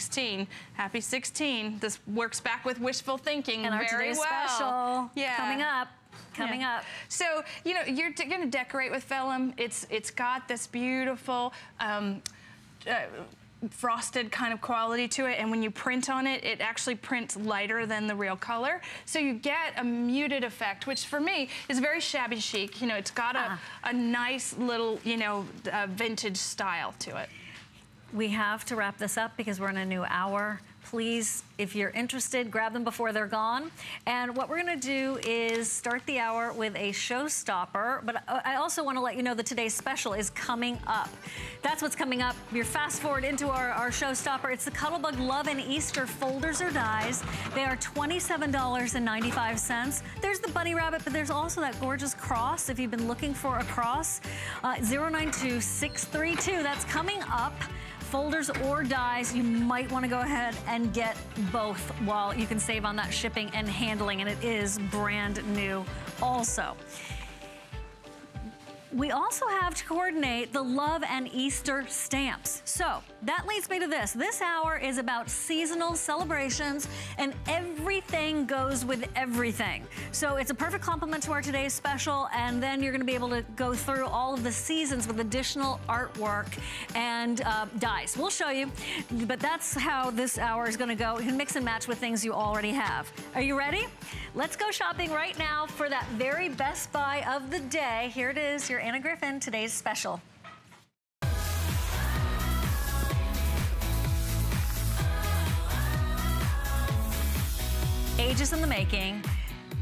16. Happy 16. This works back with wishful thinking and our very well. special yeah. coming up coming yeah. up. So, you know, you're going to decorate with vellum. It's It's got this beautiful... Um, uh, frosted kind of quality to it and when you print on it it actually prints lighter than the real color so you get a muted effect which for me is very shabby chic you know it's got a, ah. a nice little you know uh, vintage style to it we have to wrap this up because we're in a new hour please, if you're interested, grab them before they're gone. And what we're gonna do is start the hour with a showstopper, but I also wanna let you know that today's special is coming up. That's what's coming up. You're fast forward into our, our showstopper. It's the Cuttlebug Love and Easter folders or dies. They are $27.95. There's the bunny rabbit, but there's also that gorgeous cross if you've been looking for a cross. Uh, 092632, that's coming up folders or dies, you might want to go ahead and get both while you can save on that shipping and handling, and it is brand new also. We also have to coordinate the love and Easter stamps. So that leads me to this. This hour is about seasonal celebrations and everything goes with everything. So it's a perfect complement to our today's special and then you're gonna be able to go through all of the seasons with additional artwork and uh, dies. We'll show you, but that's how this hour is gonna go. You can mix and match with things you already have. Are you ready? Let's go shopping right now for that very best buy of the day. Here it is, your Anna Griffin, today's special. Ages in the making.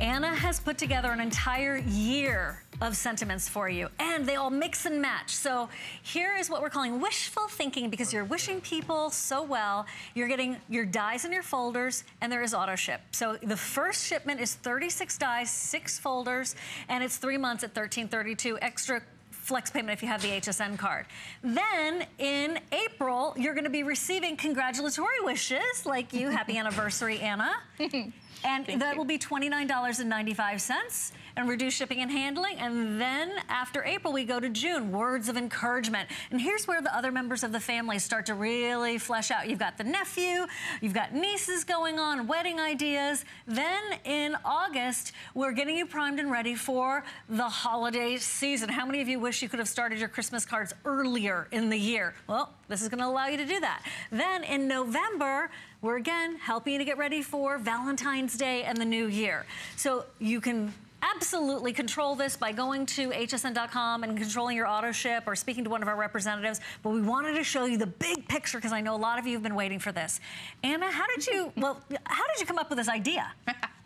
Anna has put together an entire year of sentiments for you and they all mix and match. So here is what we're calling wishful thinking because you're wishing people so well. You're getting your dies in your folders and there is auto ship. So the first shipment is 36 dies, six folders, and it's three months at 1332 extra flex payment if you have the HSN card. Then in April, you're gonna be receiving congratulatory wishes like you. Happy anniversary, Anna. And Thank that you. will be $29.95 and reduced shipping and handling. And then after April, we go to June, words of encouragement. And here's where the other members of the family start to really flesh out. You've got the nephew, you've got nieces going on, wedding ideas. Then in August, we're getting you primed and ready for the holiday season. How many of you wish you could have started your Christmas cards earlier in the year? Well, this is gonna allow you to do that. Then in November, we're again helping you to get ready for Valentine's Day and the new year. So you can absolutely control this by going to hsn.com and controlling your auto ship or speaking to one of our representatives. But we wanted to show you the big picture because I know a lot of you have been waiting for this. Anna, how did you, well, how did you come up with this idea?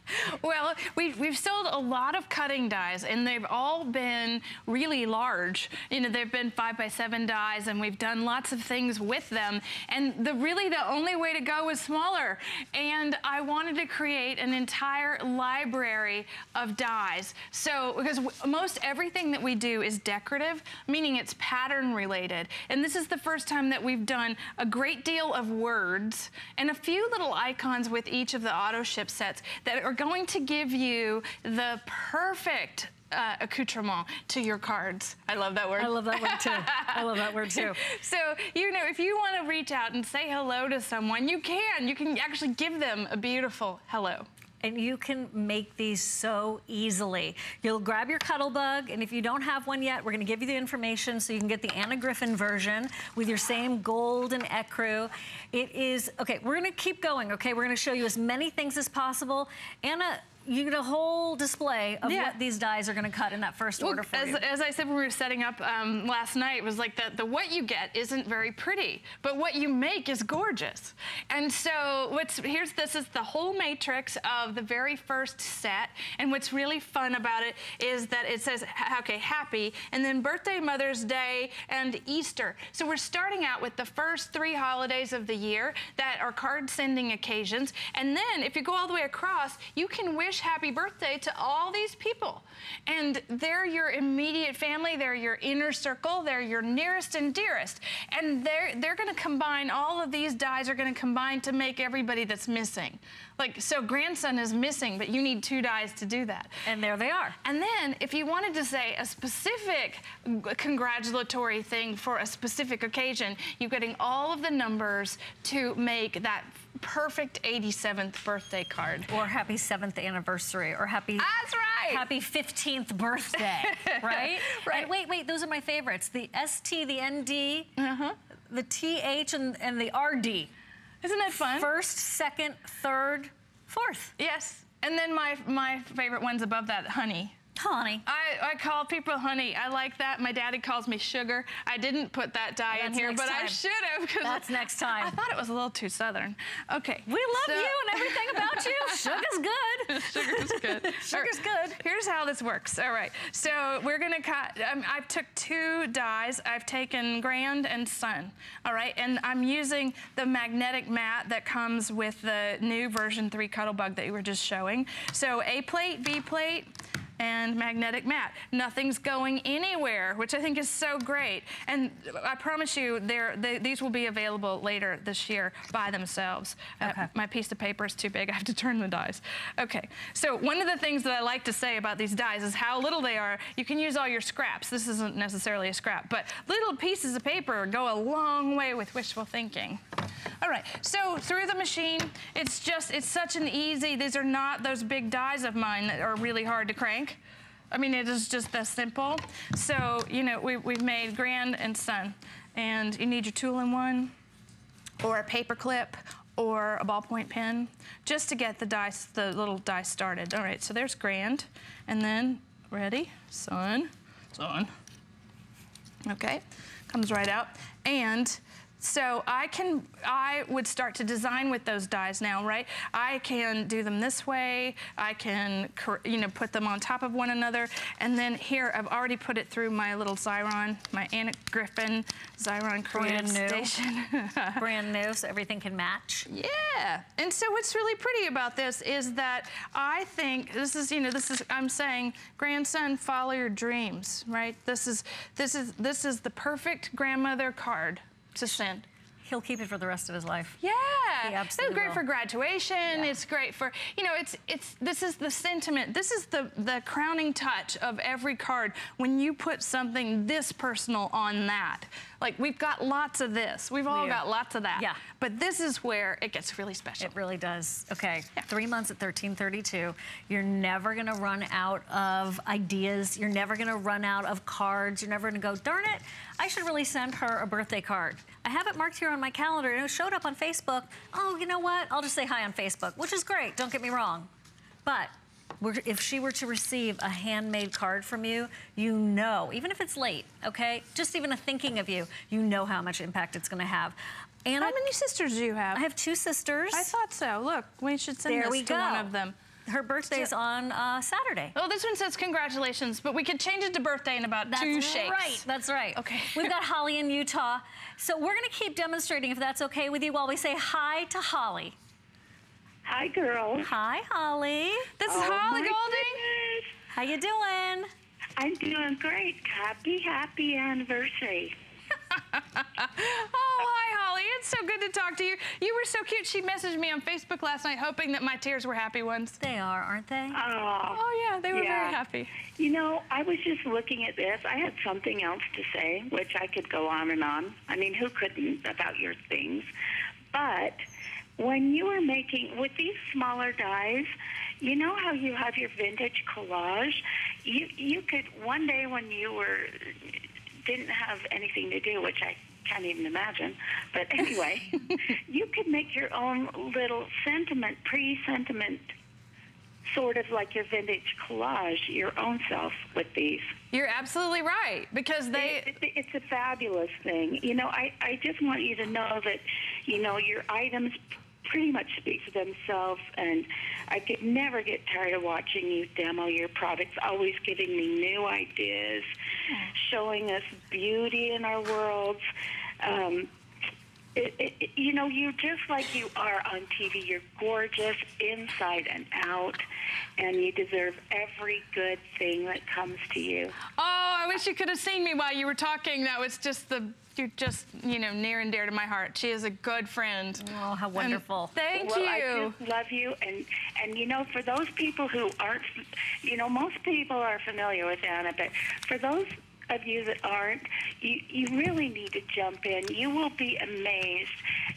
Well, we, we've sold a lot of cutting dies and they've all been really large. You know, they've been five by seven dies and we've done lots of things with them. And the really the only way to go was smaller. And I wanted to create an entire library of dies. So, because most everything that we do is decorative, meaning it's pattern related. And this is the first time that we've done a great deal of words and a few little icons with each of the auto ship sets that are going to give you the perfect uh, accoutrement to your cards. I love that word. I love that word too. I love that word too. so, you know, if you want to reach out and say hello to someone, you can. You can actually give them a beautiful hello and you can make these so easily. You'll grab your Cuttlebug, and if you don't have one yet, we're gonna give you the information so you can get the Anna Griffin version with your same gold and ecru. It is, okay, we're gonna keep going, okay? We're gonna show you as many things as possible. Anna, you get a whole display of yeah. what these dies are going to cut in that first well, order for as, you. As I said when we were setting up um, last night, it was like the, the what you get isn't very pretty, but what you make is gorgeous. And so what's here's this is the whole matrix of the very first set. And what's really fun about it is that it says, okay, happy, and then birthday, Mother's Day, and Easter. So we're starting out with the first three holidays of the year that are card sending occasions. And then if you go all the way across, you can wish wish happy birthday to all these people. And they're your immediate family, they're your inner circle, they're your nearest and dearest. And they're, they're gonna combine, all of these dies are gonna combine to make everybody that's missing. Like, so grandson is missing, but you need two dies to do that. And there they are. And then if you wanted to say a specific congratulatory thing for a specific occasion, you're getting all of the numbers to make that perfect 87th birthday card. Or happy 7th anniversary or happy That's right. Happy 15th birthday, right? right. And wait, wait, those are my favorites. The ST, the ND, uh -huh. the TH and, and the RD. Isn't that fun? First, second, third, fourth. Yes. And then my my favorite one's above that, honey. Honey. I, I call people honey. I like that. My daddy calls me sugar. I didn't put that die in here, but time. I should have. Because that's next time. I thought it was a little too southern. Okay. We love so, you and everything about you. Sugar's good. Sugar's good. Sugar's good. Here's how this works. All right. So we're going to cut. Um, I took two dies. I've taken Grand and Sun. All right. And I'm using the magnetic mat that comes with the new version 3 Cuttlebug that you were just showing. So A plate, B plate, and magnetic mat. Nothing's going anywhere, which I think is so great. And I promise you, they, these will be available later this year by themselves. Uh, okay. Uh, my piece of paper is too big. I have to turn the dies. Okay, so one of the things that I like to say about these dies is how little they are. You can use all your scraps. This isn't necessarily a scrap, but little pieces of paper go a long way with wishful thinking. All right, so through the machine, it's just, it's such an easy, these are not those big dies of mine that are really hard to crank. I mean, it is just that simple. So, you know, we, we've made Grand and Sun. And you need your two-in-one or a paper clip or a ballpoint pen just to get the dice, the little dice started. All right, so there's Grand. And then, ready, Sun, Sun. Okay, comes right out. And so I can, I would start to design with those dies now, right? I can do them this way. I can, you know, put them on top of one another. And then here, I've already put it through my little Xyron, my Anna Griffin Xyron new. Station. Brand new, so everything can match. Yeah. And so what's really pretty about this is that I think, this is, you know, this is, I'm saying, grandson, follow your dreams, right? This is, this is, this is the perfect grandmother card to send. He'll keep it for the rest of his life. Yeah, it's great will. for graduation. Yeah. It's great for you know. It's it's this is the sentiment. This is the the crowning touch of every card when you put something this personal on that. Like we've got lots of this. We've all got lots of that. Yeah. But this is where it gets really special. It really does. Okay. Yeah. Three months at 1332. You're never gonna run out of ideas. You're never gonna run out of cards. You're never gonna go, darn it, I should really send her a birthday card. I have it marked here on my calendar and it showed up on Facebook. Oh, you know what? I'll just say hi on Facebook, which is great. Don't get me wrong. But if she were to receive a handmade card from you, you know, even if it's late, okay, just even a thinking of you, you know how much impact it's going to have. Anna, how many sisters do you have? I have two sisters. I thought so. Look, we should send there this we to go. one of them. Her birthday's on uh, Saturday. Oh, this one says congratulations, but we could change it to birthday in about that's two shakes. right. That's right. Okay. We've got Holly in Utah. So we're going to keep demonstrating, if that's okay with you, while we say hi to Holly. Hi, girls. Hi, Holly. This is oh, Holly Golding. Goodness. How you doing? I'm doing great. Happy, happy anniversary. oh, hi, Holly. It's so good to talk to you. You were so cute. She messaged me on Facebook last night hoping that my tears were happy ones. They are, aren't they? Oh, oh yeah, they were yeah. very happy. You know, I was just looking at this. I had something else to say, which I could go on and on. I mean, who couldn't about your things? But when you are making, with these smaller dies, you know how you have your vintage collage? You, you could, one day when you were, didn't have anything to do, which I can't even imagine. But anyway, you could make your own little sentiment, pre-sentiment, sort of like your vintage collage, your own self with these. You're absolutely right because they. It, it, it's a fabulous thing. You know, I I just want you to know that, you know, your items pretty much speak for themselves. And I could never get tired of watching you demo your products, always giving me new ideas, showing us beauty in our worlds. Um, it, it, you know, you're just like you are on TV. You're gorgeous inside and out, and you deserve every good thing that comes to you. Oh, I wish you could have seen me while you were talking. That was just the you're just, you know, near and dear to my heart. She is a good friend. Oh, how wonderful. And thank well, you. I just love you. And, and, you know, for those people who aren't, you know, most people are familiar with Anna, but for those of you that aren't, you, you really need to jump in. You will be amazed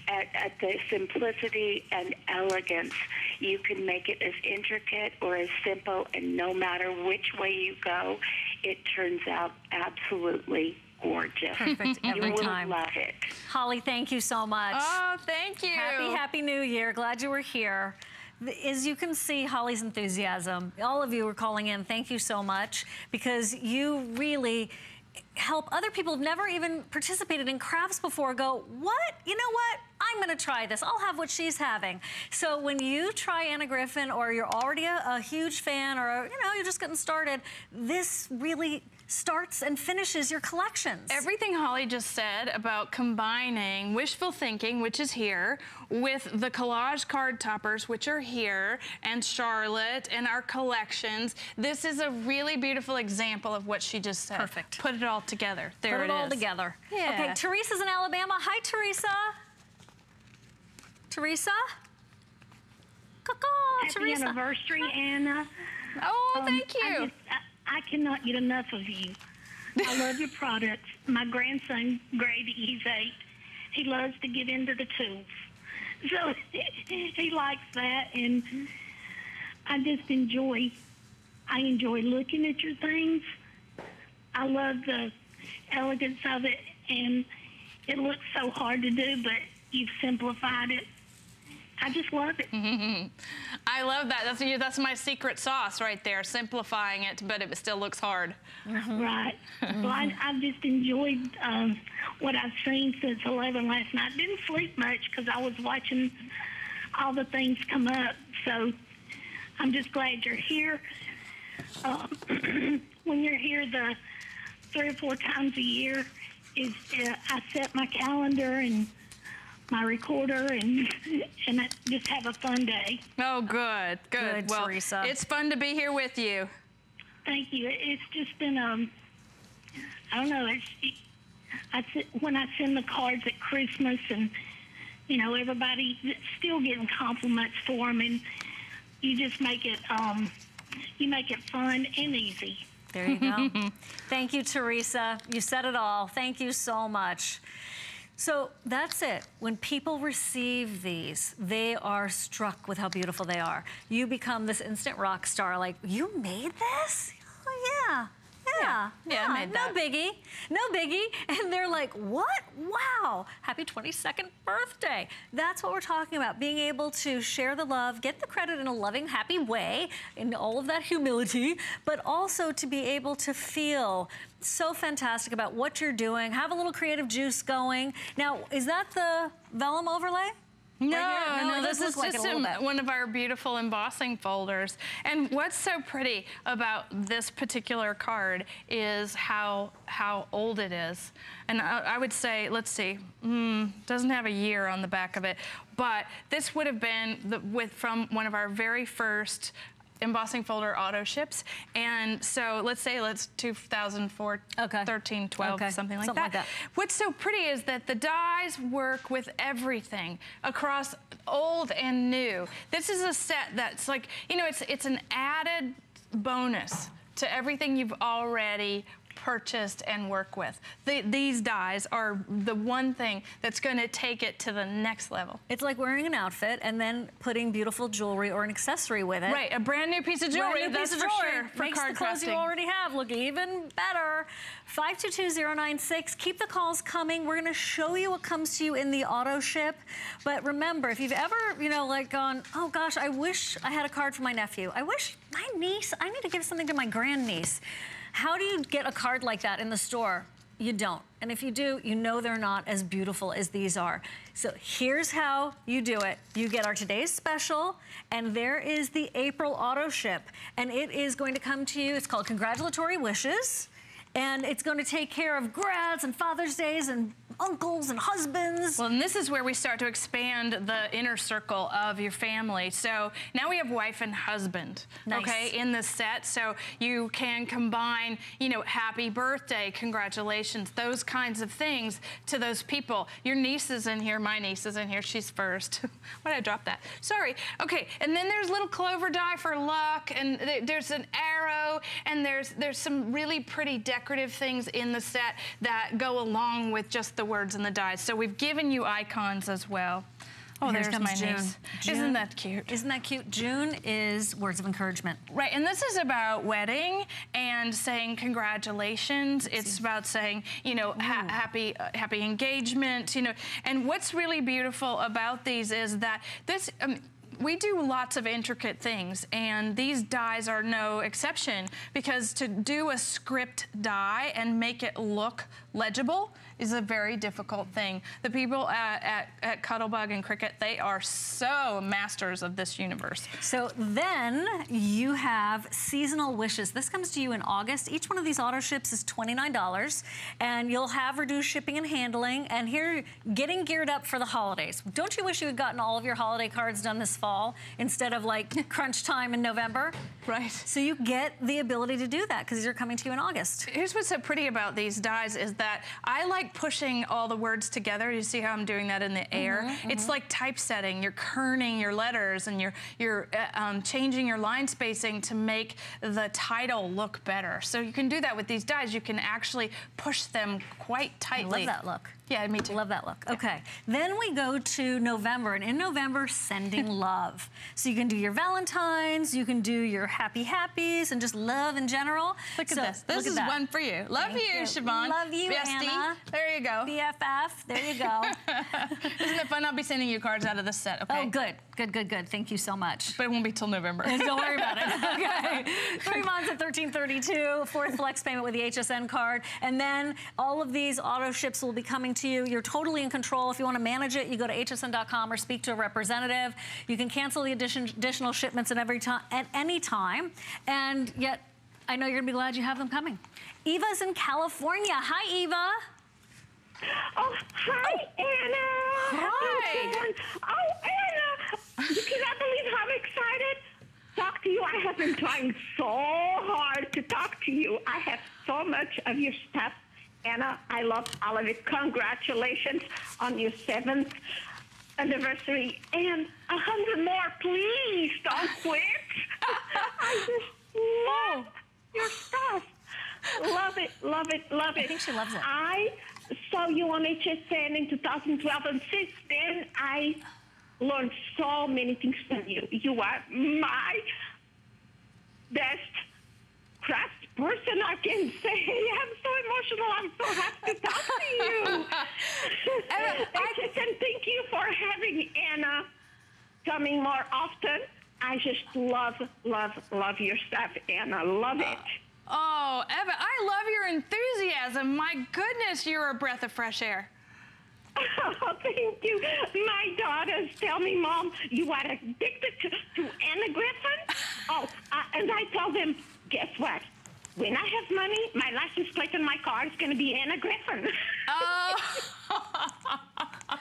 at, at the simplicity and elegance. You can make it as intricate or as simple, and no matter which way you go, it turns out absolutely gorgeous. Perfect every you time. will love it. Holly, thank you so much. Oh, thank you. Happy, happy new year. Glad you were here. As you can see, Holly's enthusiasm. All of you are calling in. Thank you so much because you really help other people who've never even participated in crafts before go, what? You know what? I'm going to try this. I'll have what she's having. So when you try Anna Griffin or you're already a, a huge fan or, you know, you're just getting started, this really starts and finishes your collections. Everything Holly just said about combining wishful thinking, which is here, with the collage card toppers, which are here, and Charlotte, and our collections. This is a really beautiful example of what she just said. Perfect. Put it all together. There Put it, it all is. together. Yeah. Okay, Teresa's in Alabama. Hi, Teresa. Teresa? Caw-caw, Happy Teresa. anniversary, Anna. Oh, Um, thank I, you. I cannot get enough of you. I love your products. My grandson, Grady, he's eight. He loves to get into the tools. So he likes that, and I just enjoy, I enjoy looking at your things. I love the elegance of it, and it looks so hard to do, but you've simplified it. I just love it. I love that. That's that's my secret sauce right there, simplifying it, but it still looks hard. Right. Well, I, I've just enjoyed um, what I've seen since 11 last night. Didn't sleep much because I was watching all the things come up. So I'm just glad you're here. Um, when you're here the three or four times a year, is uh, I set my calendar and my recorder and and just have a fun day. Oh, good, good. Good, well, Teresa. it's fun to be here with you. Thank you. It's just been um, I don't know. It's I when I send the cards at Christmas and you know everybody still getting compliments for them, and you just make it um, you make it fun and easy. There you go. Thank you, Teresa. You said it all. Thank you so much. So that's it. When people receive these, they are struck with how beautiful they are. You become this instant rock star. Like, you made this? Oh, yeah. Yeah, Yeah, made no that. biggie, no biggie. And they're like, what? Wow, happy 22nd birthday. That's what we're talking about, being able to share the love, get the credit in a loving, happy way, in all of that humility, but also to be able to feel so fantastic about what you're doing, have a little creative juice going. Now, is that the vellum overlay? No, Right? No, no, this is like just a- one of our beautiful embossing folders. And what's so pretty about this particular card is how how old it is. And I, I would say, let's see, mm, doesn't have a year on the back of it, but this would have been the, with from one of our very first embossing folder auto ships. And so let's say let's 2004, Okay. 13, 12, Okay. something like Something that. like that. What's so pretty is that the dies work with everything across old and new. This is a set that's like, you know, it's it's an added bonus to everything you've already purchased and work with. The, these dies are the one thing that's going to take it to the next level. It's like wearing an outfit and then putting beautiful jewelry or an accessory with it. Right, a brand new piece of jewelry, Brand new that's piece of for jewelry sure for makes the clothes you already have look even better. 522096. Keep the calls coming. We're going to show you what comes to you in the auto ship. But remember, if you've ever, you know, like gone, oh gosh, I wish I had a card for my nephew. I wish my niece, I need to give something to my grandniece. How do you get a card like that in the store? You don't. And if you do, you know they're not as beautiful as these are. So here's how you do it. You get our today's special, and there is the April auto ship. And it is going to come to you, it's called Congratulatory Wishes. And it's going to take care of grads and Father's Days and uncles and husbands. Well, and this is where we start to expand the inner circle of your family. So now we have wife and husband, Nice. okay, in the set. So you can combine, you know, happy birthday, congratulations, those kinds of things to those people. Your niece is in here. My niece is in here. She's first. Why did I drop that? Sorry. Okay, and then there's little clover die for luck, and th- there's an arrow, and there's there's some really pretty decorative things in the set that go along with just the words and the dies. So we've given you icons as well. Oh, Here there's my June. niece. June. Isn't that cute? Isn't that cute? June is words of encouragement. Right, and this is about wedding and saying congratulations. It's about saying, you know, ha- happy uh, happy engagement, you know. And what's really beautiful about these is that this um, we do lots of intricate things, and these dies are no exception because to do a script die and make it look legible is a very difficult thing. The people at, at, at Cuttlebug and Cricut, they are so masters of this universe. So then you have seasonal wishes. This comes to you in August. Each one of these auto ships is $29 and you'll have reduced shipping and handling and here getting geared up for the holidays. Don't you wish you had gotten all of your holiday cards done this fall instead of like crunch time in November? Right. So you get the ability to do that because they're coming to you in August. Here's what's so pretty about these dies is that I like pushing all the words together. You see how I'm doing that in the air? It's like typesetting. You're kerning your letters and you're you're uh, um, changing your line spacing to make the title look better. So you can do that with these dies. You can actually push them quite tightly. I love that look. Yeah, me too. Love that look. Okay. Then we go to November, and in November, sending love. So you can do your Valentines, you can do your happy happies, and just love in general. Look at this. This is that. one for you. Love Thank you, you. Shivan. Love you, Bestie. Anna. There you go. BFF. There you go. Isn't it fun? I'll be sending you cards out of this set, okay? Oh, good. Good, good, good. Thank you so much. But it won't be till November. Don't worry about it. Okay. Three months at 1332, fourth flex payment with the HSN card. And then all of these auto ships will be coming to you. You're totally in control. If you want to manage it, you go to hsn.com or speak to a representative. You can cancel the addition, additional shipments at every time at any time. And yet, I know you're gonna be glad you have them coming. Eva's in California. Hi, Eva. Oh, hi, Anna. Hi. Oh, Anna, you cannot believe how excited. Talk to you. I have been trying so hard to talk to you. I have so much of your stuff. Anna, I love all of it. Congratulations on your seventh anniversary and a hundred more. Please don't quit. I just love your stuff. Love it, love it, love it. I think she loves it. I saw you on HSN in 2012, and since then I learned so many things from you. You are my best craft person I can say. I'm so emotional. I'm so happy to talk to you. HSN, thank you for having Anna coming more often. I just love, love, love your stuff, Anna. Love it. Oh, Eva, I love your enthusiasm. My goodness, you're a breath of fresh air. Oh, thank you. My daughters tell me, Mom, you are addicted to, to Anna Griffin. Oh, uh, and I tell them, guess what? When I have money, my license plate on my car is going to be Anna Griffin. Oh.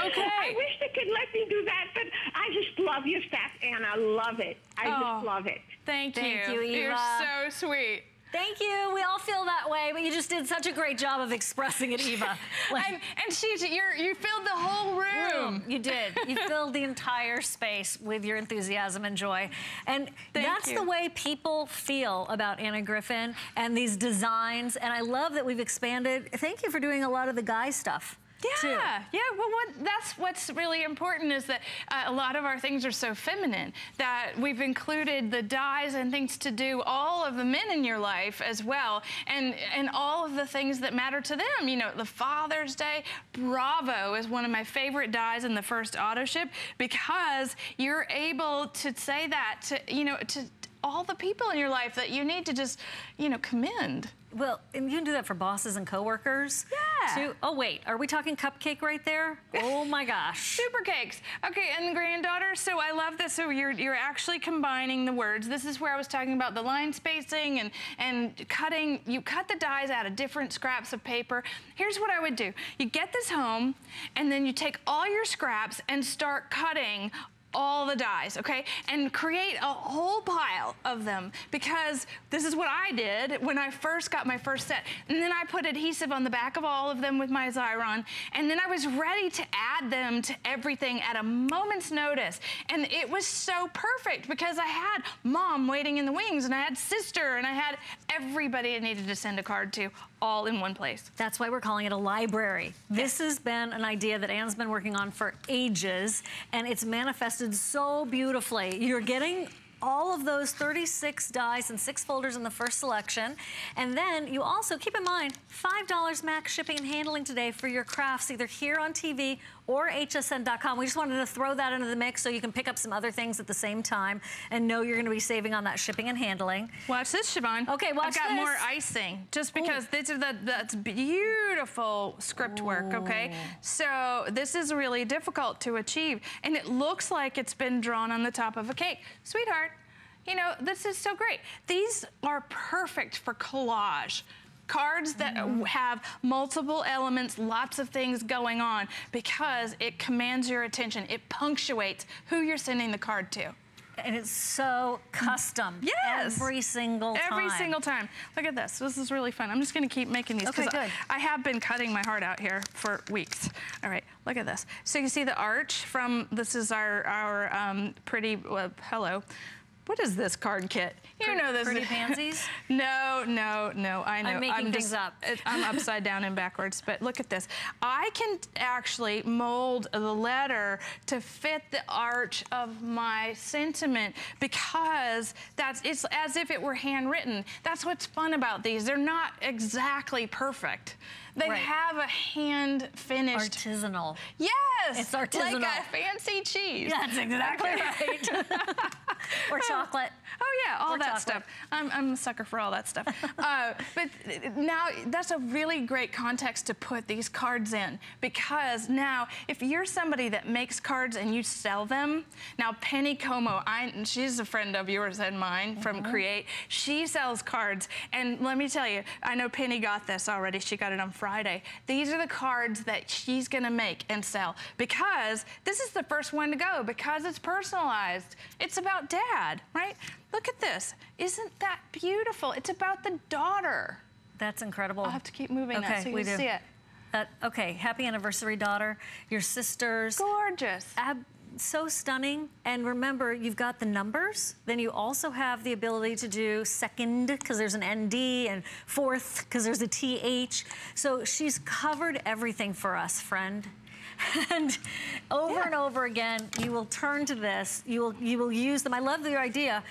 okay. I wish they could let me do that, but I just love your stuff, and I love it. I Oh. just love it. Thank you. Thank you, You're so sweet. Thank you. We all feel that way, but you just did such a great job of expressing it, Eva. Like- and you're you filled the whole room. You did. You filled the entire space with your enthusiasm and joy. And Thank that's you. the way people feel about Anna Griffin and these designs. And I love that we've expanded. Thank you for doing a lot of the guy stuff. Too. Yeah, yeah. Well, what, that's what's really important is that uh, a lot of our things are so feminine that we've included the dies and things to do all of the men in your life as well, and and all of the things that matter to them. You know, the Father's Day. Bravo is one of my favorite dies in the first auto ship because you're able to say that to you know to all the people in your life that you need to just you know commend. Well, and you can do that for bosses and coworkers. Yeah. Too. Oh wait, are we talking cupcake right there? Oh my gosh. Super cakes. Okay, and granddaughter, so I love this. So you're you're actually combining the words. This is where I was talking about the line spacing and and cutting. You cut the dies out of different scraps of paper. Here's what I would do. You get this home, and then you take all your scraps and start cutting all the dies, okay? And create a whole pile of them because this is what I did when I first got my first set. And then I put adhesive on the back of all of them with my Xyron. And then I was ready to add them to everything at a moment's notice. And it was so perfect because I had mom waiting in the wings and I had sister and I had everybody I needed to send a card to all in one place. That's why we're calling it a library. This has been an idea that Anne's been working on for ages, and it's manifested so beautifully. You're getting all of those 36 dies and six folders in the first selection. And then you also, keep in mind, $5 max shipping and handling today for your crafts, either here on TV or hsn.com. We just wanted to throw that into the mix so you can pick up some other things at the same time and know you're gonna be saving on that shipping and handling. Watch this, Shivan. Okay, watch I've got this. more icing, just because these are the, that's beautiful script work, okay? So this is really difficult to achieve, and it looks like it's been drawn on the top of a cake. Sweetheart, you know, this is so great. These are perfect for collage. Cards that Mm-hmm. have multiple elements, lots of things going on, because it commands your attention. It punctuates who you're sending the card to. And it's so custom. Yes. Every single time. Every single time. Look at this. This is really fun. I'm just going to keep making these Okay, I, good. I have been cutting my heart out here for weeks. All right, look at this. So you see the arch from this is our our um, pretty uh, hello. What is this card kit? You know this. Pretty pansies? no, no, no. I know. I'm making things up. I'm upside down and backwards. But look at this. I can actually mold the letter to fit the arch of my sentiment because that's it's as if it were handwritten. That's what's fun about these. They're not exactly perfect. They Right. have a hand finished. Artisanal. yes, It's Like artisanal. a fancy cheese. That's exactly right. or chocolate. Oh yeah, all Or that chocolate. stuff. I'm, I'm a sucker for all that stuff. uh, but now that's a really great context to put these cards in because now if you're somebody that makes cards and you sell them, now Penny Como, I, she's a friend of yours and mine from Mm-hmm. Create. She sells cards, and let me tell you, I know Penny got this already. She got it on Friday. These are the cards that she's gonna make and sell because this is the first one to go because it's personalized. It's about dad, right? Look at this. Isn't that beautiful? It's about the daughter. That's incredible. I'll have to keep moving that Okay, so you we can do. see it. That, okay, happy anniversary, daughter. Your sisters. Gorgeous. Ab- so stunning. And remember, you've got the numbers. Then you also have the ability to do second, because there's an ND, and fourth, because there's a TH. So she's covered everything for us, friend. And over and over again, you will turn to this. You will you will use them. I love your idea.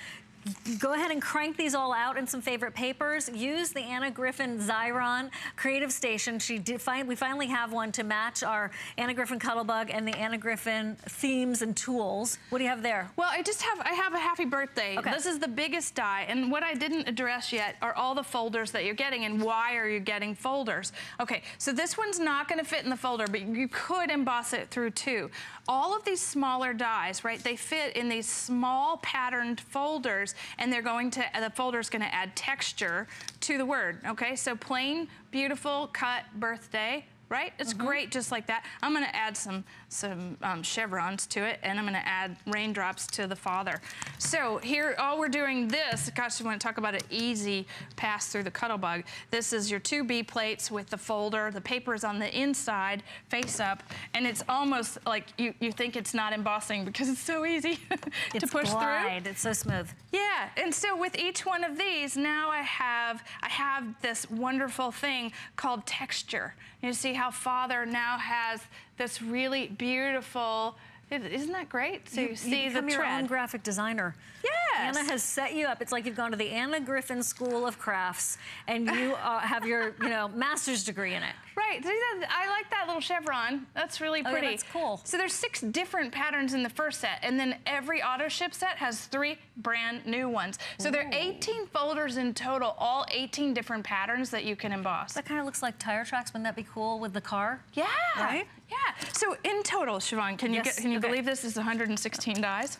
Go ahead and crank these all out in some favorite papers. Use the Anna Griffin Xyron Creative Station. She did find we finally have one to match our Anna Griffin Cuttlebug and the Anna Griffin themes and tools. What do you have there? Well, I just have I have a happy birthday. Okay. This is the biggest die, and what I didn't address yet are all the folders that you're getting and why are you getting folders. Okay, so this one's not going to fit in the folder, but you could emboss it through two. All of these smaller dies, right? They fit in these small patterned folders, and they're going to the folder's going to add texture to the word. Okay, so plain, beautiful, cut birthday. Right? It's mm-hmm. great just like that. I'm gonna add some some um, chevrons to it and I'm gonna add raindrops to the father. So here, all we're doing this, gosh, you wanna talk about an easy pass through the Cuttlebug. This is your two B plates with the folder. The paper is on the inside, face up, and it's almost like you, you think it's not embossing because it's so easy to push through. glide. It's so smooth. Yeah, and so with each one of these, now I have I have this wonderful thing called texture. You see how Father now has this really beautiful. Isn't that great? So you, see you the become your own graphic designer. Yeah. Anna has set you up. It's like you've gone to the Anna Griffin School of Crafts and you uh, have your, you know, master's degree in it. Right. I like that little chevron. That's really pretty. Oh, yeah, that's cool. So there's six different patterns in the first set, and then every auto ship set has three brand new ones. So Ooh. there are 18 folders in total, all 18 different patterns that you can emboss. That kind of looks like tire tracks. Wouldn't that be cool with the car? Yeah. Right? Yeah. So in total, Shivan, can you get, can you okay. believe this is 116 dies?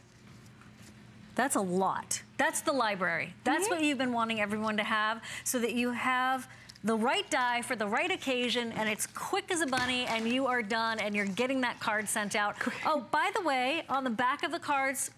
That's a lot. That's the library. That's mm -hmm. what you've been wanting everyone to have so that you have the right die for the right occasion and it's quick as a bunny and you are done and you're getting that card sent out. Oh, by the way, on the back of the cards,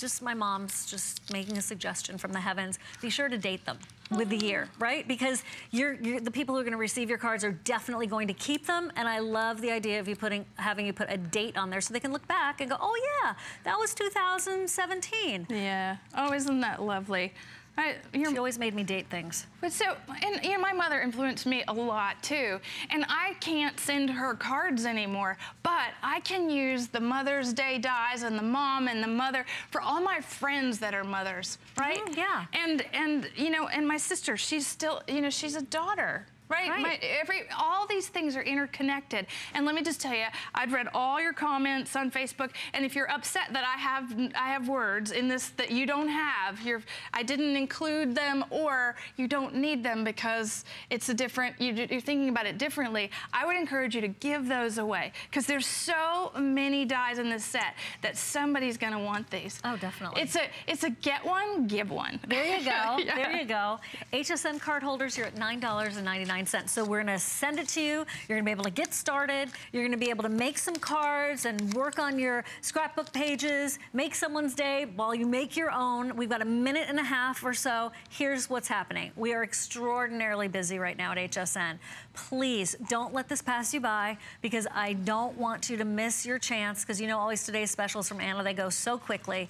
just my mom's just making a suggestion from the heavens, be sure to date them with the year, right? Because you're, you're, the people who are going to receive your cards are definitely going to keep them. And I love the idea of you putting having you put a date on there so they can look back and go, oh yeah, that was 2017. Yeah. Oh, isn't that lovely? I, she always made me date things. But so, and you know, my mother influenced me a lot too. And I can't send her cards anymore, but I can use the Mother's Day dies and the mom and the mother for all my friends that are mothers, right? Mm, yeah. And, and, you know, and my sister, she's still, you know, she's a daughter. Right? right. My, every, all these things are interconnected. And let me just tell you, I've read all your comments on Facebook, and if you're upset that I have I have words in this that you don't have, you're, I didn't include them, or you don't need them because it's a different, you, you're thinking about it differently, I would encourage you to give those away because there's so many dies in this set that somebody's going to want these. Oh, definitely. It's a, it's a get one, give one. There you go. yeah. There you go. HSN card holders, you're at $9.99 cents. So we're gonna send it to you. You're gonna be able to get started. You're gonna be able to make some cards and work on your scrapbook pages, make someone's day while you make your own. We've got a minute and a half or so. Here's what's happening. We are extraordinarily busy right now at HSN. Please don't let this pass you by because I don't want you to miss your chance because you know always today's specials from Anna, they go so quickly.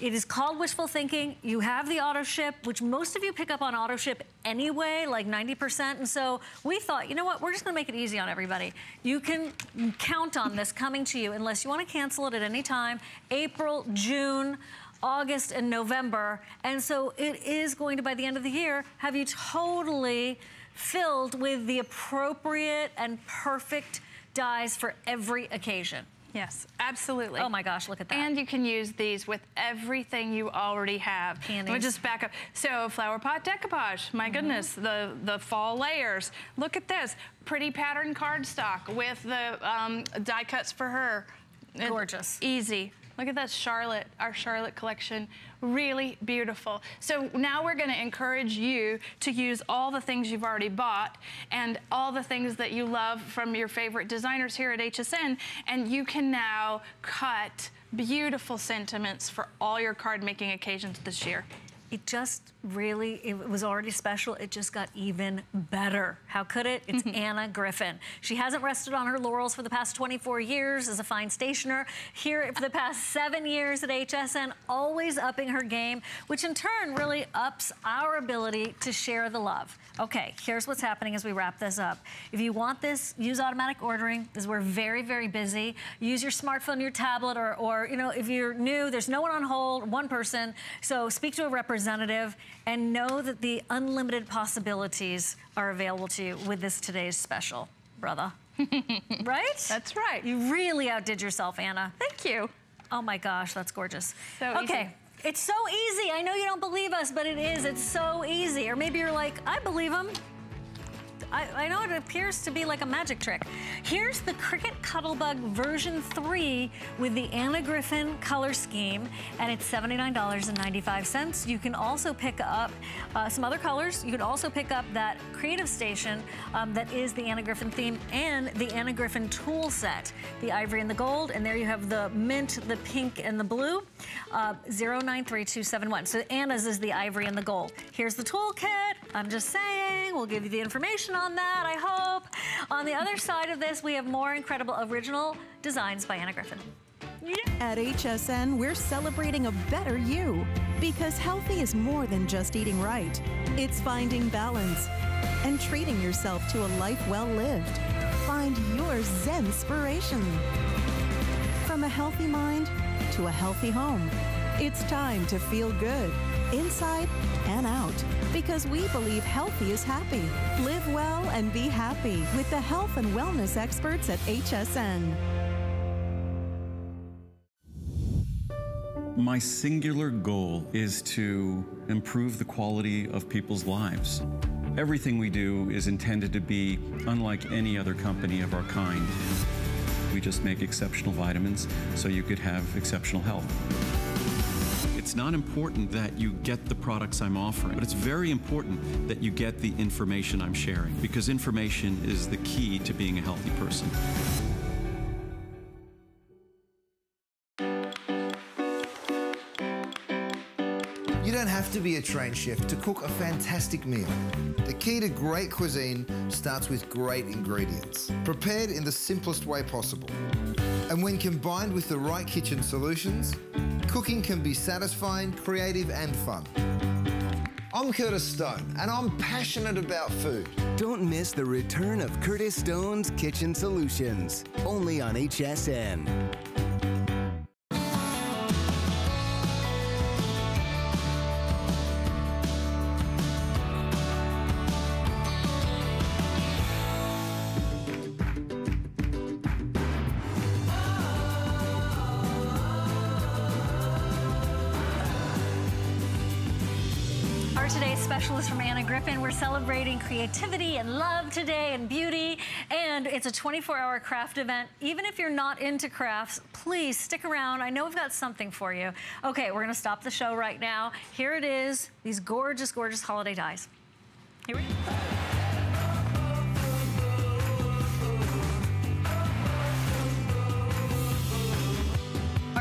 It is called wishful thinking. You have the auto ship, which most of you pick up on auto ship anyway, like 90%. And so we thought, you know what, we're just gonna make it easy on everybody. You can count on this coming to you unless you wanna cancel it at any time. April, June, August, and November. And so it is going to, by the end of the year, have you totally filled with the appropriate and perfect dies for every occasion. Yes, absolutely. Oh my gosh, look at that. And you can use these with everything you already have. Panties. Let me just back up. So flower pot decoupage, my mm -hmm. goodness, the, the fall layers. Look at this, pretty pattern cardstock with the um, die cuts for her. Gorgeous. easy. Look at that Charlotte, our Charlotte collection. Really beautiful. So now we're gonna encourage you to use all the things you've already bought and all the things that you love from your favorite designers here at HSN, and you can now cut beautiful sentiments for all your card making occasions this year it just really, it was already special. It just got even better. How could it? It's mm-hmm. Anna Griffin. She hasn't rested on her laurels for the past 24 years as a fine stationer. Here for the past seven years at HSN, always upping her game, which in turn really ups our ability to share the love. Okay, here's what's happening as we wrap this up. If you want this, use automatic ordering, because we're very, very busy. Use your smartphone, your tablet, or, or you know, if you're new, there's no one on hold, one person. So speak to a representative and know that the unlimited possibilities are available to you with this today's special, brother. right? That's right. You really outdid yourself, Anna. Thank you. Oh my gosh, that's gorgeous. So okay. Easy. It's so easy. I know you don't believe us, but it is. It's so easy. Or maybe you're like, I believe him. I, I, know it appears to be like a magic trick. Here's the Cricut Cuttlebug version 3 with the Anna Griffin color scheme, and it's $79.95. You can also pick up uh, some other colors. You can also pick up that Creative Station um, that is the Anna Griffin theme and the Anna Griffin tool set, the ivory and the gold, and there you have the mint, the pink, and the blue, uh, 093271. So Anna's is the ivory and the gold. Here's the toolkit. I'm just saying, we'll give you the information on that, I hope. On the other side of this, we have more incredible original designs by Anna Griffin. At HSN, we're celebrating a better you because healthy is more than just eating right. It's finding balance and treating yourself to a life well lived. Find your Zen inspiration. From a healthy mind to a healthy home, It's time to feel good, inside and out, because we believe healthy is happy. Live well and be happy with the health and wellness experts at HSN. My singular goal is to improve the quality of people's lives. Everything we do is intended to be unlike any other company of our kind. We just make exceptional vitamins so you could have exceptional health. It's not important that you get the products I'm offering, but it's very important that you get the information I'm sharing because information is the key to being a healthy person. You don't have to be a trained chef to cook a fantastic meal. The key to great cuisine starts with great ingredients, prepared in the simplest way possible. And when combined with the right kitchen solutions, cooking can be satisfying, creative, and fun. I'm Curtis Stone, and I'm passionate about food. Don't miss the return of Curtis Stone's Kitchen Solutions, only on HSN. Our today's special is from Anna Griffin. We're celebrating creativity and love today and beauty. And it's a 24-hour craft event. Even if you're not into crafts, please stick around. I know we've got something for you. Okay, we're gonna stop the show right now. Here it is, these gorgeous, gorgeous holiday dies. Here we go.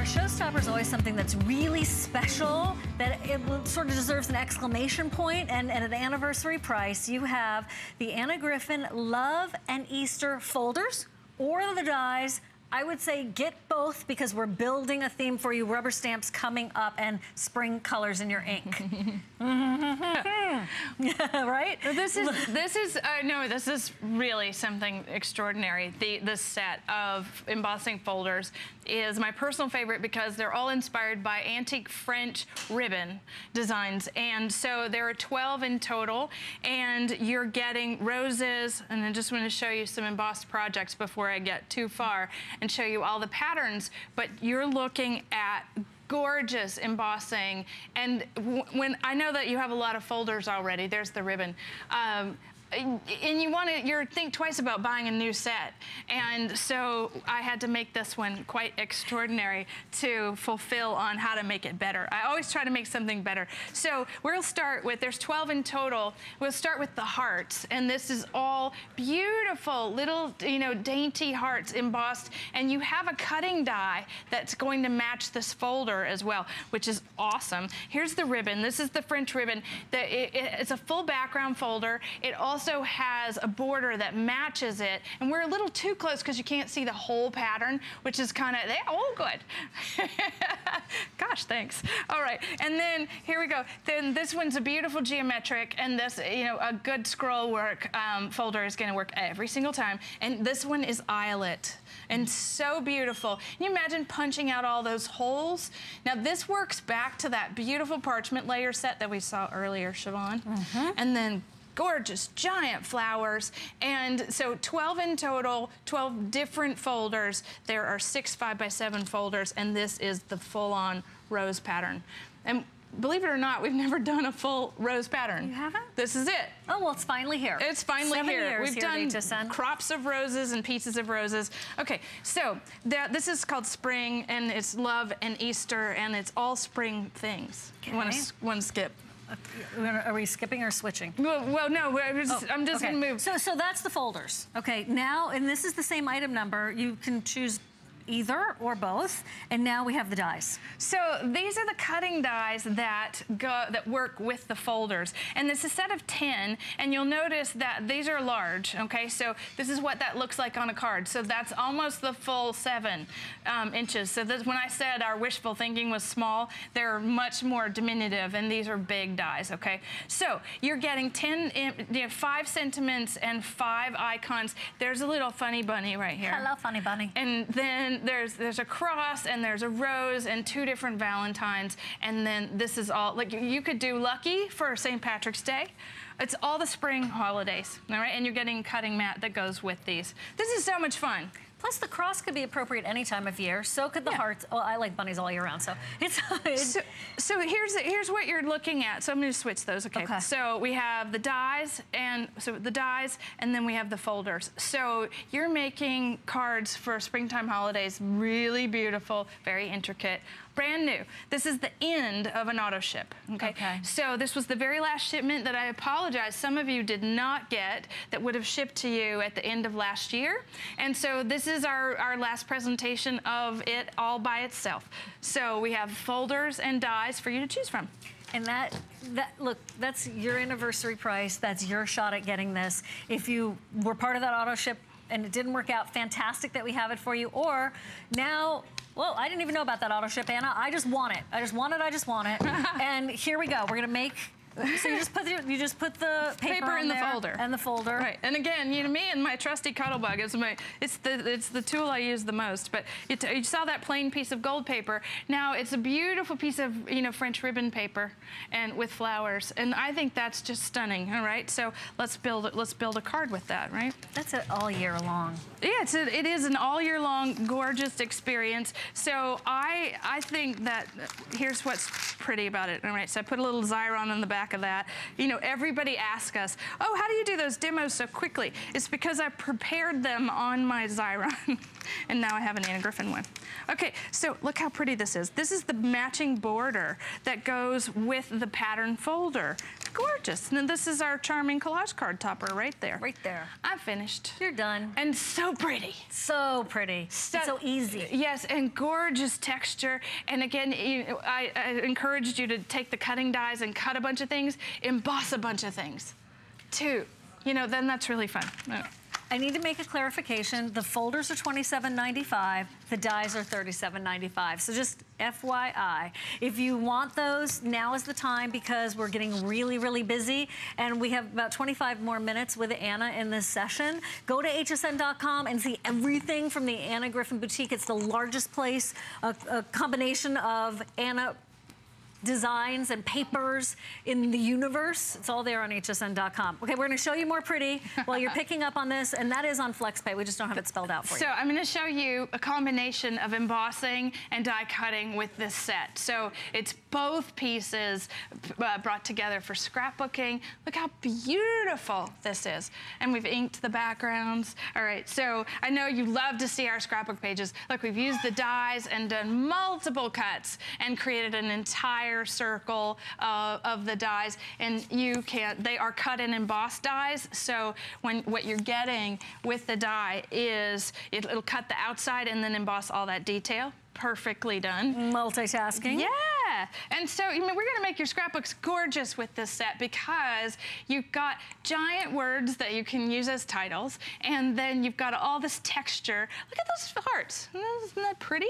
Our showstopper is always something that's really special, that it sort of deserves an exclamation point, and, and at an anniversary price, you have the Anna Griffin Love and Easter folders, or the dies. I would say get both because we're building a theme for you. Rubber stamps coming up and spring colors in your ink. right? This is this is uh, no, this is really something extraordinary. The the set of embossing folders is my personal favorite because they're all inspired by antique French ribbon designs, and so there are 12 in total. And you're getting roses, and I just want to show you some embossed projects before I get too far and show you all the patterns. But you're looking at gorgeous embossing. And when I know that you have a lot of folders already, there's the ribbon. Um, and you want to you think twice about buying a new set. And so i had to make this one quite extraordinary to fulfill on how to make it better. I always try to make something better. So we'll start with there's 12 in total. We'll start with the hearts. And this is all beautiful little you know dainty hearts embossed. And you have a cutting die that's going to match this folder as well which is awesome. Here's the ribbon. This is the french ribbon. It, it- it's a full background folder. It also has a border that matches it and we're a little too close because you can't see the whole pattern which is kind of oh good gosh thanks all right and then here we go then this one's a beautiful geometric and this you know a good scroll work um, folder is going to work every single time and this one is eyelet and so beautiful. Can you imagine punching out all those holes? Now this works back to that beautiful parchment layer set that we saw earlier, Shivan. And then gorgeous giant flowers. And so 12 in total, 12 different folders. There are six five by seven folders and this is the full on rose pattern. And believe it or not, we've never done a full rose pattern. You haven't? This is it. Oh, well, it's finally here. It's finally Seven here. Years We've here done crops of roses and pieces of roses. Okay, so that, this is called spring, and it's love and Easter, and it's all spring things. Okay. want to skip? We're we skipping or switching? Well, well no. we're just- oh, I'm just Oh, Okay. gonna move. So, so that's the folders. Okay, now, and this is the same item number. You can choose either or both. And now we have the dies. So these are the cutting dies that go that work with the folders. And it's a set of 10, and you'll notice that these are large, okay? So this is what that looks like on a card. So that's almost the full seven um, inches. So this, when I said our wishful thinking was small, they're much more diminutive, and these are big dies, okay? So you're getting 10, you know, five sentiments and five icons. There's a little funny bunny right here. Hello, funny bunny. And then there's there's a cross and there's a rose and two different Valentines. And then this is all, like you could do Lucky for St. Patrick's Day. It's all the spring holidays, all right? And you're getting cutting mat that goes with these. This is so much fun. Plus, the cross could be appropriate any time of year. So could the Yeah. hearts. Well, I like bunnies all year round, so it's. it's So, so here's here's what you're looking at. So I'm going to switch those. Okay. Okay. So we have the dies and so the dies, and then we have the folders. So you're making cards for springtime holidays, really beautiful, very intricate. Brand new. This is the end of an auto ship. Okay? Okay. So this was the very last shipment that I apologize. Some of you did not get that would have shipped to you at the end of last year. And so this is our, our last presentation of it all by itself. So we have folders and dies for you to choose from. And that, that look, that's your anniversary price. That's your shot at getting this. If you were part of that auto ship and it didn't work out, fantastic that we have it for you. Or now, well, I didn't even know about that auto ship, Anna. I just want it. I just want it. I just want it. and here we go. We're gonna make. So you just put the, you just put the paper, Paper in the folder. and the folder. Right, and again, you know, me and my trusty Cuttlebug is my, it's the, it's the tool I use the most. But you, you saw that plain piece of gold paper. Now it's a beautiful piece of, you know, French ribbon paper, and with flowers, and I think that's just stunning. All right, so let's build let's build a card with that, right? That's it all year long. Yeah, it's a, it is an all year long gorgeous experience. So I I think that here's what's pretty about it. All right, so I put a little Xyron on the back of that. You know, everybody asks us, oh, how do you do those demos so quickly? It's because I prepared them on my Xyron, and now I have an Anna Griffin one. Okay, so look how pretty this is. This is the matching border that goes with the pattern folder. Gorgeous. And this is our charming collage card topper right there. Right there. I'm finished. You're done. And so pretty. So pretty. It's so easy. Yes, and gorgeous texture. And again, you, I, I encouraged you to take the cutting dies and cut a bunch of things, emboss a bunch of things, too. You know, then that's really fun. Oh. I need to make a clarification. The folders are $27.95. The dies are $37.95. So just FYI, if you want those, now is the time because we're getting really, really busy and we have about 25 more minutes with Anna in this session. Go to hsn.com and see everything from the Anna Griffin Boutique. It's the largest place, a, a combination of Anna designs and papers in the universe. It's all there on hsn.com. Okay, we're gonna show you more pretty while you're picking up on this, and that is on FlexPay. We just don't have it spelled out for So you. So I'm going to show you a combination of embossing and die cutting with this set. So it's both pieces uh, brought together for scrapbooking. Look how beautiful this is. And we've inked the backgrounds. All right, so I know you love to see our scrapbook pages. Look, we've used the dies and done multiple cuts and created an entire circle uh, of the dies. And you can't. they are cut and embossed dies. So when what you're getting with the die is it, it'll cut the outside and then emboss all that detail. Perfectly done. Multitasking. Yeah, and so I mean, we're gonna make your scrapbooks gorgeous with this set because you've got giant words that you can use as titles, and then you've got all this texture. Look at those hearts, isn't that pretty?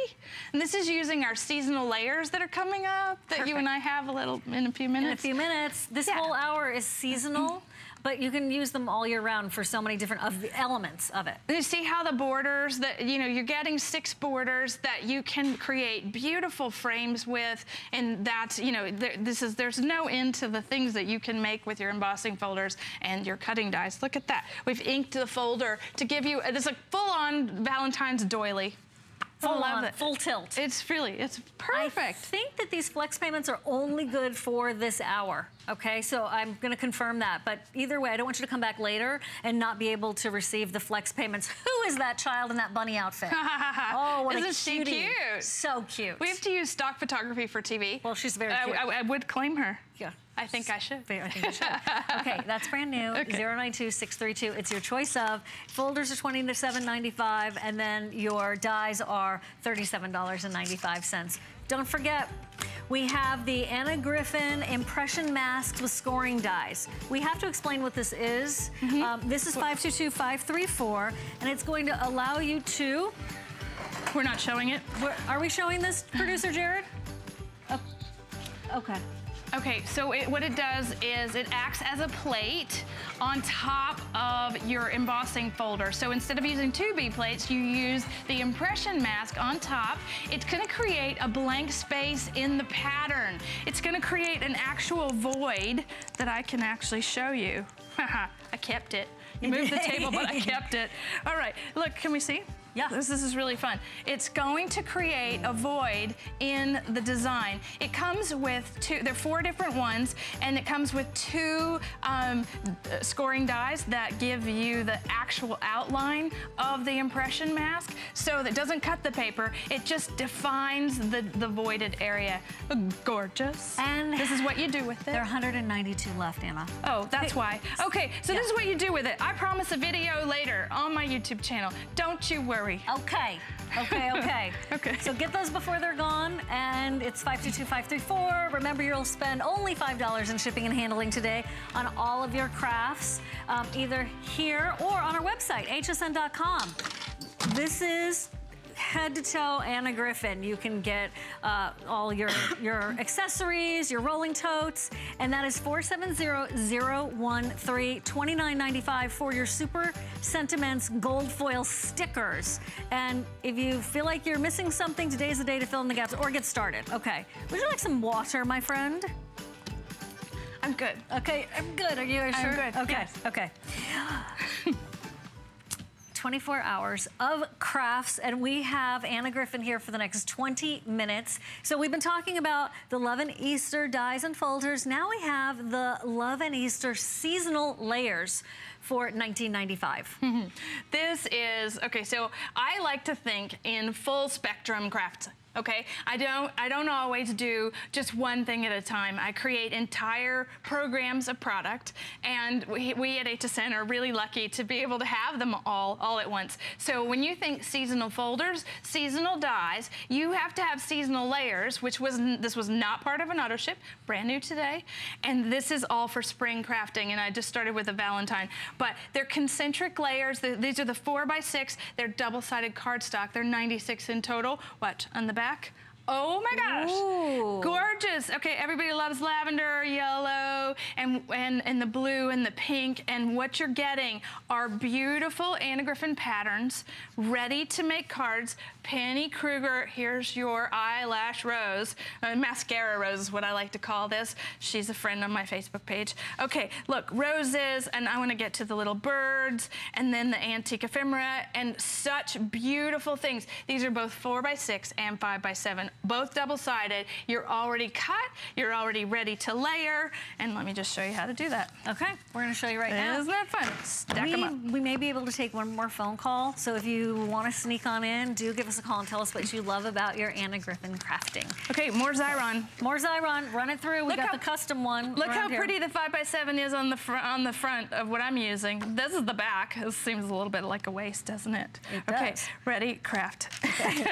And this is using our seasonal layers that are coming up that you and I have a little in a few minutes. In a few minutes. This Yeah. whole hour is seasonal, but you can use them all year round for so many different of elements of it. You see how the borders that, you know, you're getting six borders that you can create beautiful frames with. And that's, you know, there, this is, there's no end to the things that you can make with your embossing folders and your cutting dies. Look at that. We've inked the folder to give you, it's a full on Valentine's doily. Full on, it. full tilt. It's really, it's perfect. I think that these flex payments are only good for this hour. Okay, so I'm going to confirm that. But either way, I don't want you to come back later and not be able to receive the flex payments. Who is that child in that bunny outfit? oh, what Isn't a she cute? So cute. we have to use stock photography for TV. Well, she's very. I, I would claim her. Yeah. I think I should. I think you should. okay, that's brand new. Okay. 092-632. It's your choice of. Folders are 20 to 7.95, and then your dies are $37.95. Don't forget, we have the Anna Griffin impression masks with scoring dies. We have to explain what this is. Mm-hmm. Um, this is 522534, and it's going to allow you to. We're not showing it. Where, are we showing this, producer Jared? Oh, okay. Okay, so it, what it does is it acts as a plate on top of your embossing folder. So instead of using two B plates, you use the impression mask on top. It's gonna create a blank space in the pattern. It's gonna create an actual void that I can actually show you. I kept it. You moved the table, but I kept it. All right, look, can we see? Yeah. This, this is really fun. It's going to create a void in the design. It comes with two, there are four different ones, and it comes with two um, scoring dies that give you the actual outline of the impression mask. So that doesn't cut the paper, it just defines the, the voided area. Gorgeous. And this is what you do with it. There are 192 left, Anna. Oh, that's why. Okay, so Yeah. this is what you do with it. I promise a video later on my YouTube channel. Don't you worry. Okay, okay, okay. Okay. So get those before they're gone, and it's 522534. Remember, you'll spend only $5 in shipping and handling today on all of your crafts, um, either here or on our website, hsn.com. This is head to toe Anna Griffin. You can get uh, all your, your accessories, your rolling totes, and that is 470013 2995 for your Super Sentiments gold foil stickers. And if you feel like you're missing something, today's the day to fill in the gaps or get started. Okay. Would you like some water, my friend? I'm good. Okay, I'm good. Are you sure? I'm good, Okay, yes. okay. 24 hours of crafts, and we have Anna Griffin here for the next 20 minutes. So we've been talking about the Love and Easter dies and folders. Now we have the Love and Easter seasonal layers for 1995. This is, okay, so I like to think in full spectrum crafts. Okay, I don't. I don't always do just one thing at a time. I create entire programs of product, and we, we at HSN are really lucky to be able to have them all all at once. So when you think seasonal folders, seasonal dies, you have to have seasonal layers, which was this was not part of an auto ship, brand new today, and this is all for spring crafting. And I just started with a Valentine, but they're concentric layers. These are the four by six. They're double-sided cardstock. They're 96 in total. Watch on the back. Oh my gosh. Ooh. Gorgeous. Okay, everybody loves lavender, yellow, and, and, and the blue and the pink. And what you're getting are beautiful Anna Griffin patterns, ready to make cards. Penny Kruger, here's your eyelash rose. Uh, mascara rose is what I like to call this. She's a friend on my Facebook page. Okay, look, roses, and I want to get to the little birds, and then the antique ephemera, and such beautiful things. These are both four by six and five by seven, both double-sided. You're already cut, you're already ready to layer, and let me just show you how to do that. Okay, we're gonna show you right now. Isn't that fun? Stack we, them up. we may be able to take one more phone call. So if you want to sneak on in, do give us a call and tell us what you love about your Anna Griffin crafting. Okay, more Xyron. More Xyron, run it through. We Look got how- the custom one. Look how here. pretty the 5x7 is on the, fr on the front of what I'm using. This is the back. This seems a little bit like a waist, doesn't it? It okay, ready, craft.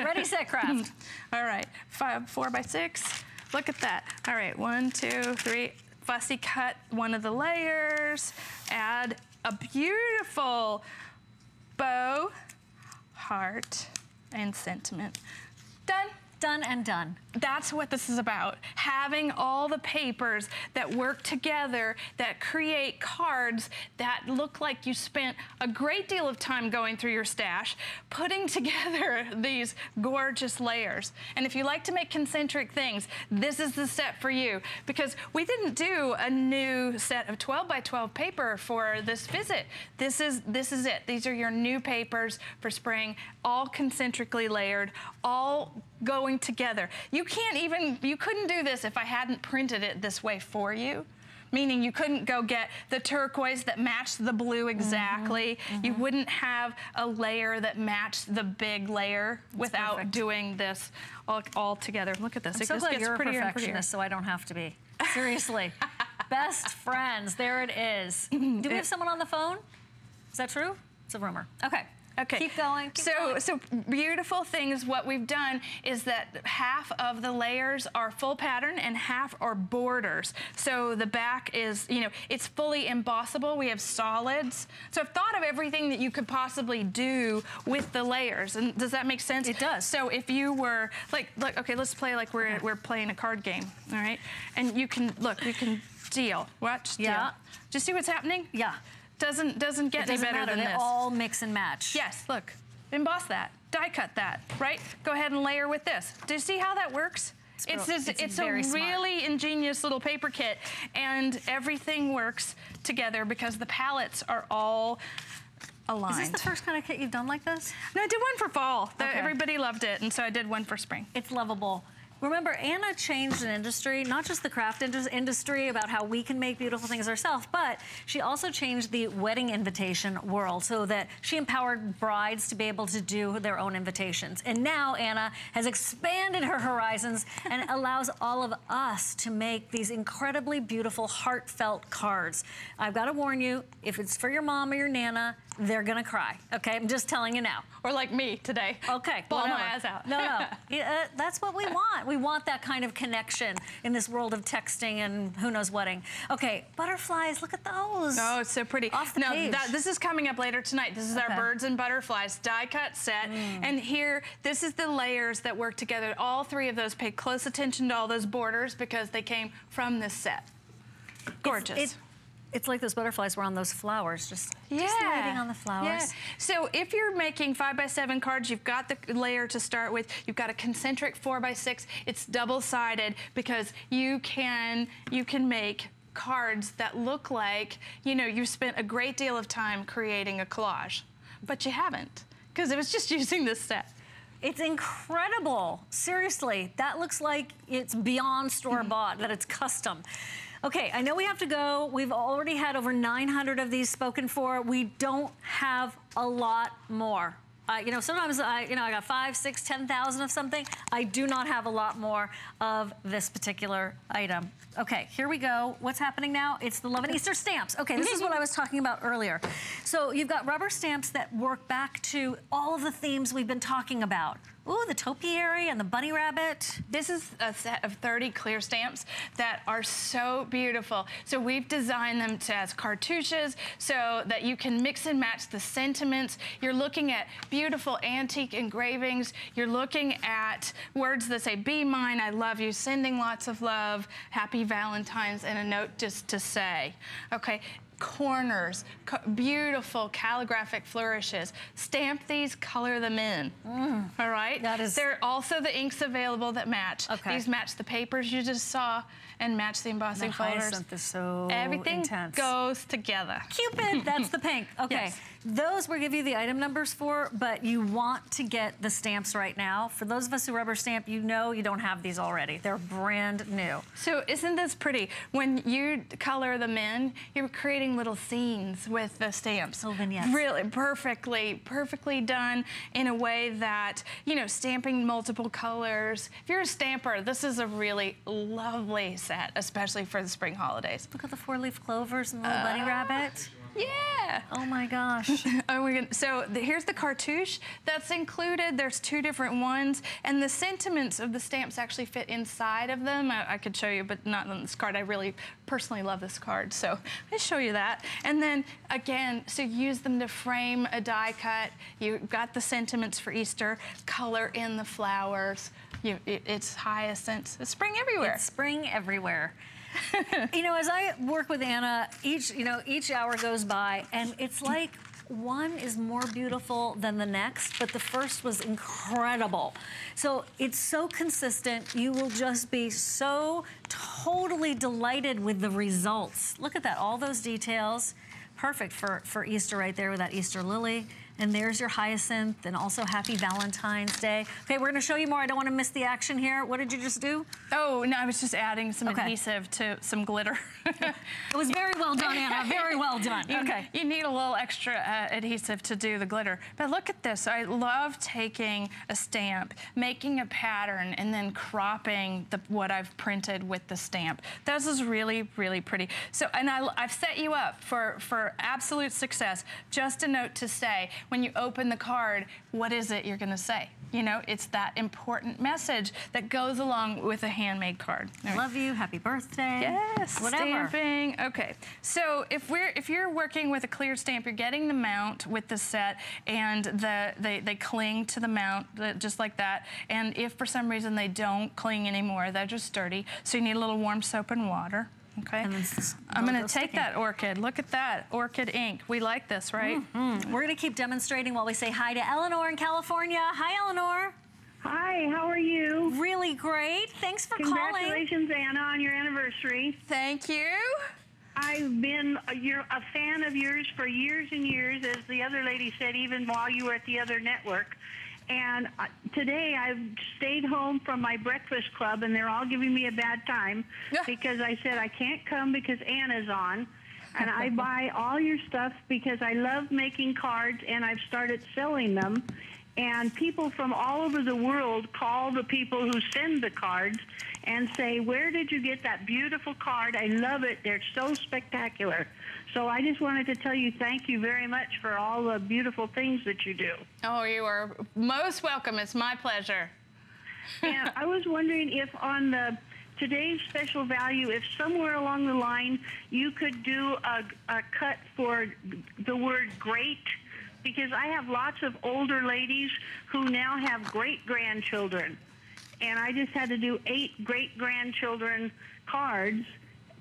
Ready, set, craft. All right, five, four by six. Look at that. All right, one, two, three. Fussy cut one of the layers. Add a beautiful bow, heart, and sentiment. Done. Done and done. That's what this is about. Having all the papers that work together that create cards that look like you spent a great deal of time going through your stash, putting together these gorgeous layers. And if you like to make concentric things, this is the set for you because we didn't do a new set of 12 by 12 paper for this visit. This is this is it. These are your new papers for spring, all concentrically layered, all going together. You can't even, you couldn't do this if I hadn't printed it this way for you. Meaning you couldn't go get the turquoise that matched the blue mm-hmm. exactly. You mm-hmm. wouldn't have a layer that matched the big layer without perfect. doing this all, all together. Look at this. I'm it so just glad you're a perfectionist, so I don't have to be. Seriously. Best friends. There it is. Do we have someone on the phone? Is that true? It's a rumor. Okay. Okay. Keep going. Keep so, going. so beautiful things. What we've done is that half of the layers are full pattern and half are borders. So the back is, you know, it's fully embossable. We have solids. So I've thought of everything that you could possibly do with the layers. And does that make sense? It does. So if you were like, look, okay, let's play like we're Okay. we're playing a card game, all right? And you can look, you can deal. Watch. Deal. Yeah. Do you see what's happening? Yeah. Doesn't doesn't get doesn't any better matter. than They this. all mix and match. Yes, look, emboss that, die cut that, right? Go ahead and layer with this. Do you see how that works? It's It's, real- it's a smart. really ingenious little paper kit, and everything works together because the palettes are all aligned. Is this the first kind of kit you've done like this? no, I did one for fall. Okay. Everybody loved it, and so I did one for spring. It's lovable. Remember, Anna changed an industry, not just the craft indus- industry about how we can make beautiful things ourselves, but she also changed the wedding invitation world so that she empowered brides to be able to do their own invitations. And now Anna has expanded her horizons and allows all of us to make these incredibly beautiful, heartfelt cards. I've got to warn you, if it's for your mom or your nana, they're gonna cry. Okay, I'm just telling you now. Or like me today. Okay, Bawl my eyes out. No, no, yeah, uh, that's what we want. We want that kind of connection in this world of texting and who knows wedding. Okay, butterflies. Look at those. Oh, it's so pretty. Off the no, page. That, this is coming up later tonight. This is Okay. Mm. our birds and butterflies die cut set. And here, this is the layers that work together. All three of those pay close attention to all those borders because they came from this set. Gorgeous. It, it's like those butterflies were on those flowers, just, just Yeah. writing on the flowers. Yeah. So if you're making five by seven cards, you've got the layer to start with. You've got a concentric four by six. It's double sided because you can you can make cards that look like you know you've spent a great deal of time creating a collage, but you haven't because it was just using this set. It's incredible. Seriously, that looks like it's beyond store mm-hmm. bought, that it's custom. Okay, I know we have to go. We've already had over 900 of these spoken for. We don't have a lot more. Uh, you know, sometimes I, you know, I got five, six, ten thousand of something. I do not have a lot more of this particular item. Okay, here we go. What's happening now? It's the Love and Easter stamps. Okay, this is what I was talking about earlier. So you've got rubber stamps that work back to all of the themes we've been talking about. Ooh, the topiary and the bunny rabbit. This is a set of 30 clear stamps that are so beautiful. So we've designed them to, as cartouches so that you can mix and match the sentiments. You're looking at beautiful antique engravings. You're looking at words that say, be mine, I love you, sending lots of love, happy Valentine's, and a note just to say. Okay, corners, co- beautiful calligraphic flourishes. Stamp these, color them in. All right? Mm. That is- There are also the inks available that match. Okay. These match the papers you just saw and match the embossing folders. so Everything intense. goes together. Cupid, that's the pink. Okay. Yes. Those we'll give you the item numbers for, but you want to get the stamps right now. For those of us who rubber stamp, you know you don't have these already. They're brand new. So isn't this pretty? When you color them in, you're creating little scenes with the stamps. Little vignettes. Really perfectly, perfectly done in a way that, you know, stamping multiple colors. If you're a stamper, this is a really lovely set, especially for the spring holidays. Look at the four-leaf clovers and the little bunny rabbit. Yeah. Oh my gosh. Oh, we're so the, here's the cartouche that's included. There's two different ones, and the sentiments of the stamps actually fit inside of them. I, I could show you, but not on this card. I really personally love this card, so I'll show you that. And then again, so use them to frame a die cut. You've got the sentiments for Easter. Color in the flowers. You, it, it's hyacinths. It's spring everywhere. It's spring everywhere. you know, as I work with Anna, each you know each hour goes by, and it's like one is more beautiful than the next, but the first was incredible. So it's so consistent. You will just be so totally delighted with the results. Look at that, all those details. Perfect for, for Easter right there with that Easter lily. And there's your hyacinth and also happy Valentine's Day. Okay, we're gonna show you more. I don't wanna miss the action here. What did you just do? oh, no, I was just adding some Okay. adhesive to some glitter. It was very well done, Anna. Very well done. You, Okay. You need a little extra uh, adhesive to do the glitter. But look at this. I love taking a stamp, making a pattern, and then cropping the, what I've printed with the stamp. This is really, really pretty. So, and I, I've set you up for, for absolute success. Just a note to say, when you open the card, what is it you're going to say? You know, it's that important message that goes along with a handmade card. Love you, happy birthday. Yes, whatever. stamping. Okay, so if we're if you're working with a clear stamp, you're getting the mount with the set, and the they they cling to the mount just like that. And if for some reason they don't cling anymore, they're just dirty. So you need a little warm soap and water. Okay. I'm going to take sticking. that orchid. Look at that orchid ink. We like this, right? Mm, We're going to keep demonstrating while we say hi to Eleanor in California. Hi, Eleanor. Hi, how are you? Really great. Thanks for calling. Congratulations, Anna, on your anniversary. Thank you. I've been a, you're a fan of yours for years and years, as the other lady said, even while you were at the other network. And today I've stayed home from my breakfast club, and they're all giving me a bad time because I said I can't come because Anna's on. And I buy all your stuff because I love making cards, and I've started selling them. And people from all over the world call the people who send the cards and say, Where did you get that beautiful card? I love it. They're so spectacular. So I just wanted to tell you thank you very much for all the beautiful things that you do. Oh, you are most welcome. It's my pleasure. and I was wondering if on the today's special value, if somewhere along the line you could do a, a cut for the word great, because I have lots of older ladies who now have great grandchildren. And I just had to do eight great grandchildren cards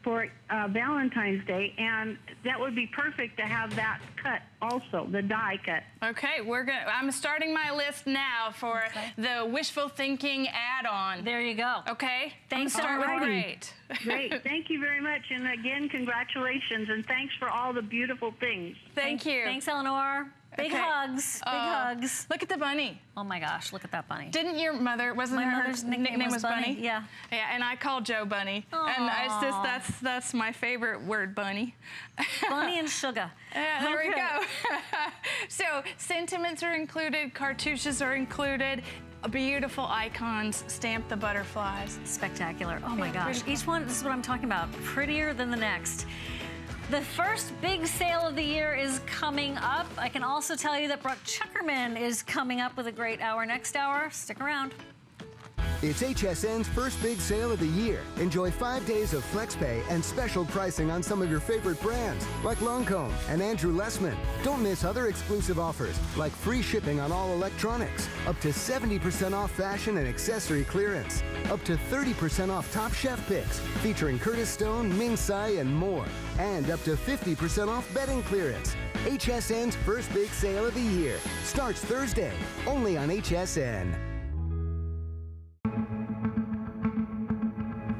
for uh, Valentine's Day, and that would be perfect to have that cut also, the die cut. Okay, we're gonna. I'm starting my list now for the wishful thinking add-on. There you go. Okay. Thanks, Start with great. Great. Thank you very much. And again, congratulations, and thanks for all the beautiful things. Thank you. Thanks, Eleanor. Big Okay. hugs. Big Oh, hugs. Look at the bunny. Oh my gosh, look at that bunny. Didn't your mother wasn't My her mother's nickname was Bunny, yeah. Yeah, and I called Joe Bunny, Aww. and it's just that's that's my favorite word, Bunny. Bunny and sugar. Yeah, there we go. so sentiments are included, cartouches are included, beautiful icons, stamp the butterflies. Spectacular. Oh my gosh. Each one, this is what I'm talking about, prettier than the next. The first big sale of the year is coming up. I can also tell you that Brett Chukerman is coming up with a great hour next hour. Stick around. It's HSN's first big sale of the year. Enjoy five days of flex pay and special pricing on some of your favorite brands, like Lancome and Andrew Lessman. Don't miss other exclusive offers, like free shipping on all electronics, up to 70% off fashion and accessory clearance, up to 30% off Top Chef picks, featuring Curtis Stone, Ming Tsai, and more, and up to 50% off bedding clearance. HSN's first big sale of the year starts Thursday, only on HSN.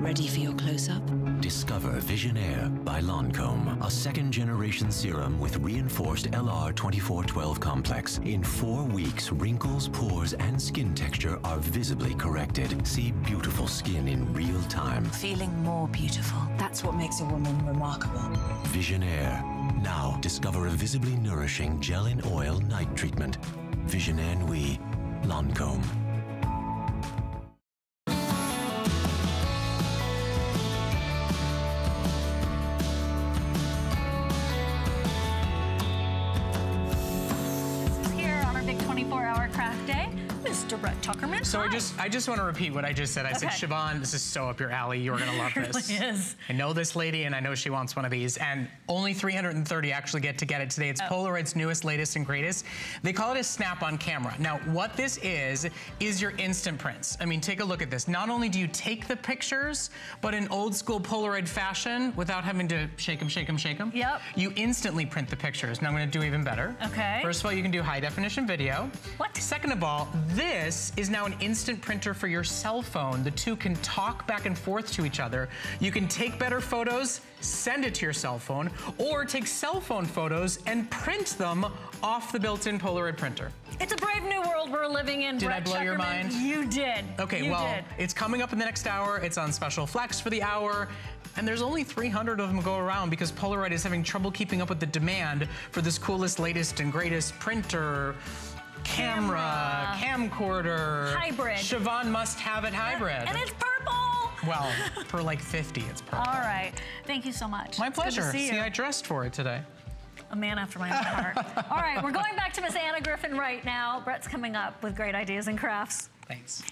Ready for your close up? Discover Visionnaire by Lancome, a second generation serum with reinforced LR2412 complex. In four weeks, wrinkles, pores, and skin texture are visibly corrected. See beautiful skin in real time. Feeling more beautiful. That's what makes a woman remarkable. Visionnaire. Now, discover a visibly nourishing gel in oil night treatment. Visionnaire Nuit. Lancome. Just I just want to repeat what I just said. I said, Okay. Shivan, this is so up your alley. You're gonna love It this. really is. I know this lady, and I know she wants one of these. And only 330 actually get to get it today. It's Oh. Polaroid's newest, latest, and greatest. They call it a snap-on camera. Now, what this is is your instant prints. I mean, take a look at this. Not only do you take the pictures, but in old school Polaroid fashion, without having to shake them, shake them, shake them. Yep. You instantly print the pictures. Now I'm gonna do even better. Okay. First of all, you can do high definition video. What? Second of all, this is now an instant printer for your cell phone. The two can talk back and forth to each other. You can take better photos, send it to your cell phone, or take cell phone photos and print them off the built-in Polaroid printer. It's a brave new world we're living in, Did I Brett blow your mind? You did. Okay, you well, did. it's coming up in the next hour. It's on special flex for the hour. And there's only 300 of them go around because Polaroid is having trouble keeping up with the demand for this coolest, latest, and greatest printer, camera, camcorder. Hybrid. Shivan must have it hybrid. And it's purple. well, for like 50, it's purple. All right. Thank you so much. My It's good to pleasure. see you. I dressed for it today. a man after my own heart. All right, we're going back to Miss Anna Griffin right now. Brett's coming up with great ideas and crafts. Thanks.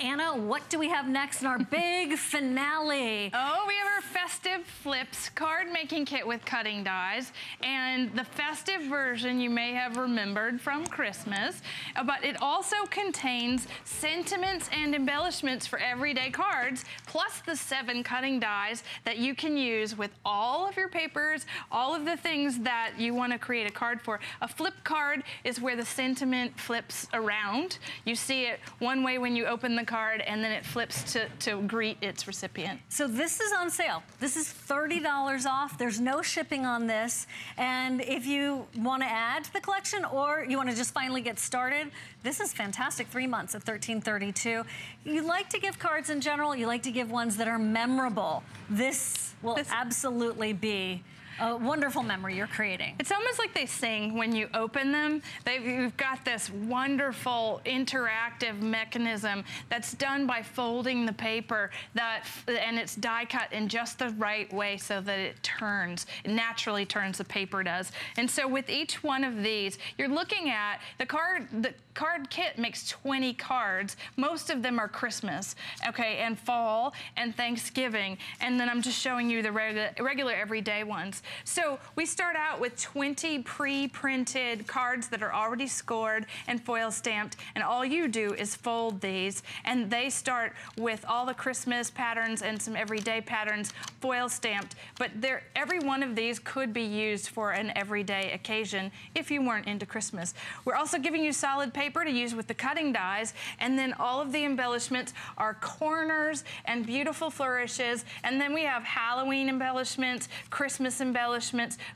Anna, what do we have next in our big finale? Oh, we have our festive flips card making kit with cutting dies. And the festive version you may have remembered from Christmas, uh, but it also contains sentiments and embellishments for everyday cards, plus the seven cutting dies that you can use with all of your papers, all of the things that you want to create a card for. A flip card is where the sentiment flips around. You see it one way when you open the card and then it flips to, to greet its recipient. So this is on sale. This is $30 off. There's no shipping on this. And if you want to add to the collection or you want to just finally get started, this is fantastic. Three months at $13.32. You like to give cards in general. You like to give ones that are memorable. This will This- absolutely be a wonderful memory you're creating. It's almost like they sing when you open them. They've you've got this wonderful interactive mechanism that's done by folding the paper that and it's die cut in just the right way so that it turns. It naturally turns the paper does. And so with each one of these, you're looking at the card the card kit makes 20 cards. Most of them are Christmas, okay, and fall and Thanksgiving. And then I'm just showing you the regular, regular everyday ones. So we start out with 20 pre-printed cards that are already scored and foil stamped. And all you do is fold these. And they start with all the Christmas patterns and some everyday patterns foil stamped. But every one of these could be used for an everyday occasion if you weren't into Christmas. We're also giving you solid paper to use with the cutting dies. And then all of the embellishments are corners and beautiful flourishes. And then we have Halloween embellishments, Christmas embellishments,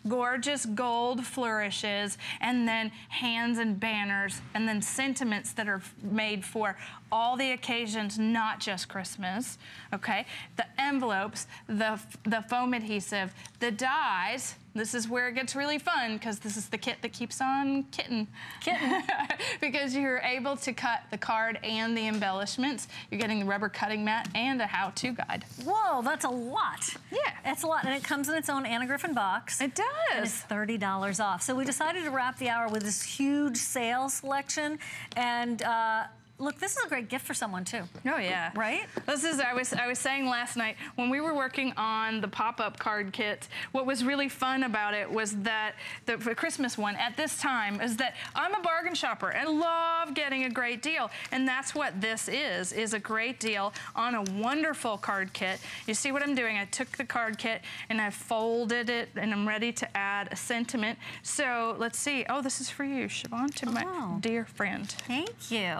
gorgeous gold flourishes, and then hands and banners, and then sentiments that are made for all the occasions, not just Christmas. Okay, the envelopes, the the foam adhesive, the dies. This is where it gets really fun because this is the kit that keeps on kitten. Kitten. because you're able to cut the card and the embellishments. You're getting the rubber cutting mat and a how-to guide. Whoa, that's a lot. Yeah. That's a lot. And it comes in its own Anna Griffin box. It And it's $30 off. So we decided to wrap the hour with this huge sale selection. And uh, look, this is a great gift for someone too. Oh yeah. Right? This is I was I was saying last night when we were working on the pop-up card kit, what was really fun about it was that the Christmas one at this time is that I'm a bargain shopper and love getting a great deal. And that's what this is, is a great deal on a wonderful card kit. You see what I'm doing? I took the card kit and I folded it and I'm ready to add a sentiment. So let's see. Oh, this is for you, Shivan, to my Oh. dear friend. Thank you.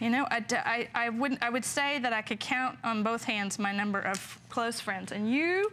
You know, I, I- I wouldn't. I would say that I could count on both hands my number of close friends, and you,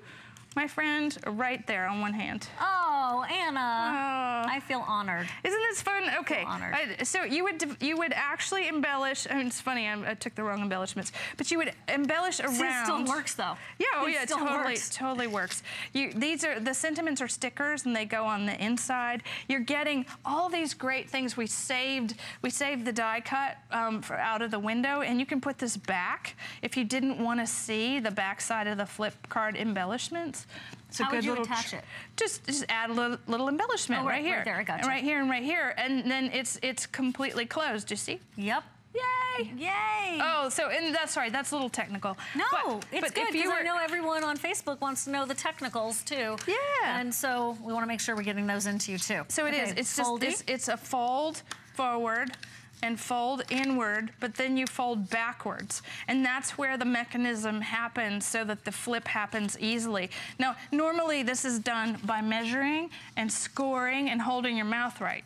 my friend, right there on one hand. Oh, Anna. Oh. I feel honored. Isn't this fun? Okay. I- so you would you would actually embellish. I mean, it's funny. I, I took the wrong embellishments, but you would embellish around. See, it still works though. Yeah, oh It yeah, it still totally, works. totally works. You, these are the sentiments are stickers, and they go on the inside. You're getting all these great things. We saved, we saved the die cut um, for out of the window, and you can put this back if you didn't want to see the back side of the flip card embellishments. It's a How would good you little attach it? Just, just add a little, little embellishment Oh, right- right, here, right there, I gotcha. and right here, and right here, and then it's it's completely closed. You see? Yep. Yay! Yay. Oh, so and that's sorry, that's a little technical. No, But- it's but good because I know everyone on Facebook wants to know the technicals too. Yeah. And so we want to make sure we're getting those into you too. So it is. Okay, It's just it's, it's a fold forward and fold inward, but then you fold backwards. And that's where the mechanism happens so that the flip happens easily. Now, normally this is done by measuring and scoring and holding your mouth right.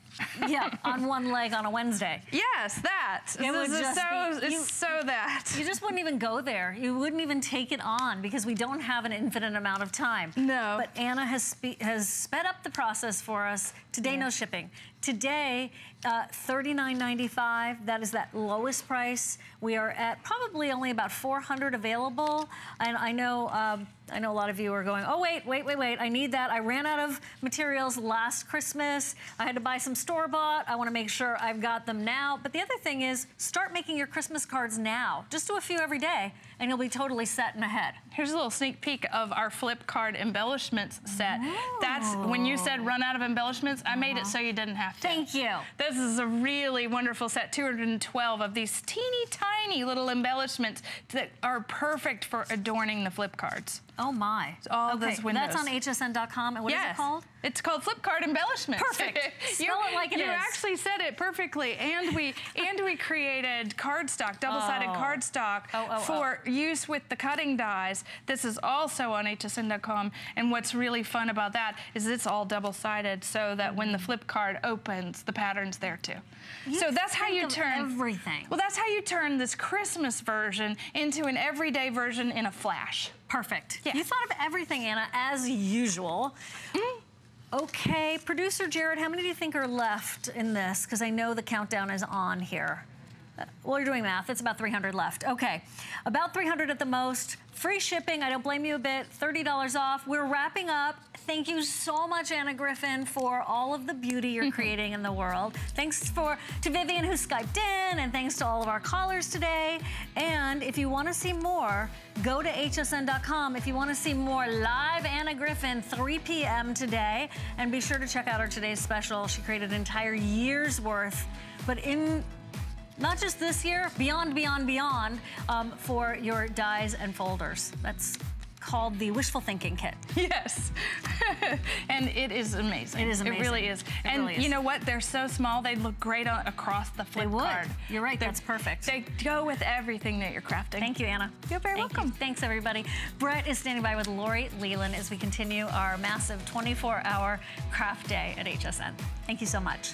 Yeah, on one leg on a Wednesday. Yes, that. It This is so, be- it's you- so that. You just wouldn't even go there. You wouldn't even take it on because we don't have an infinite amount of time. No. But Anna has spe- has sped up the process for us. Today, no shipping. Today, uh, $39.95. That is that lowest price. We are at probably only about 400 available. And I know um, I know a lot of you are going, oh, wait, wait, wait, wait. I need that. I ran out of materials last Christmas. I had to buy some store-bought. I want to make sure I've got them now. But the other thing is start making your Christmas cards now. Just do a few every day, and you'll be totally set and ahead. Here's a little sneak peek of our flip card embellishments set. That's when you said run out of embellishments, I made it so you didn't have to. Thank you. This is a really wonderful set, 212 of these teeny tiny little embellishments that are perfect for adorning the flip cards. Oh my. All okay, those windows. That's on hsn.com. And what is yes. it called? It's called flip card embellishments. Perfect. It like it you is. actually said it perfectly. And we and we created cardstock, double-sided Oh. cardstock Oh, oh, for oh. use with the cutting dies. This is also on hsn.com. And what's really fun about that is it's all double-sided so that when the flip card opens, the pattern's there too. You so that's how you of turn everything. Well, that's how you turn this Christmas version into an everyday version in a flash. Perfect. Yeah. You thought of everything, Anna, as usual. Mm-hmm. Okay, producer Jared, how many do you think are left in this? Because I know the countdown is on here. Uh, Well, you're doing math. It's about 300 left. Okay, about 300 at the most. Free shipping. I don't blame you a bit. $30 off. We're wrapping up. Thank you so much, Anna Griffin, for all of the beauty you're creating in the world. Thanks for to Vivian who skyped in, and thanks to all of our callers today. And if you want to see more, go to hsn.com. If you want to see more live Anna Griffin, 3 p.m. today, and be sure to check out her today's special. She created an entire year's worth, but in not just this year, beyond, beyond, beyond, um, for your dies and folders. That's called the Wishful Thinking Kit. Yes. and it is amazing. It is amazing. It really is. It and really is. you know what? They're so small, they look great on, across the flip They would. card. You're right, They're- that's perfect. They go with everything that you're crafting. Thank you, Anna. You're very Thank you. welcome. Thanks, everybody. Brett is standing by with Lori Leland as we continue our massive 24-hour craft day at HSN. Thank you so much.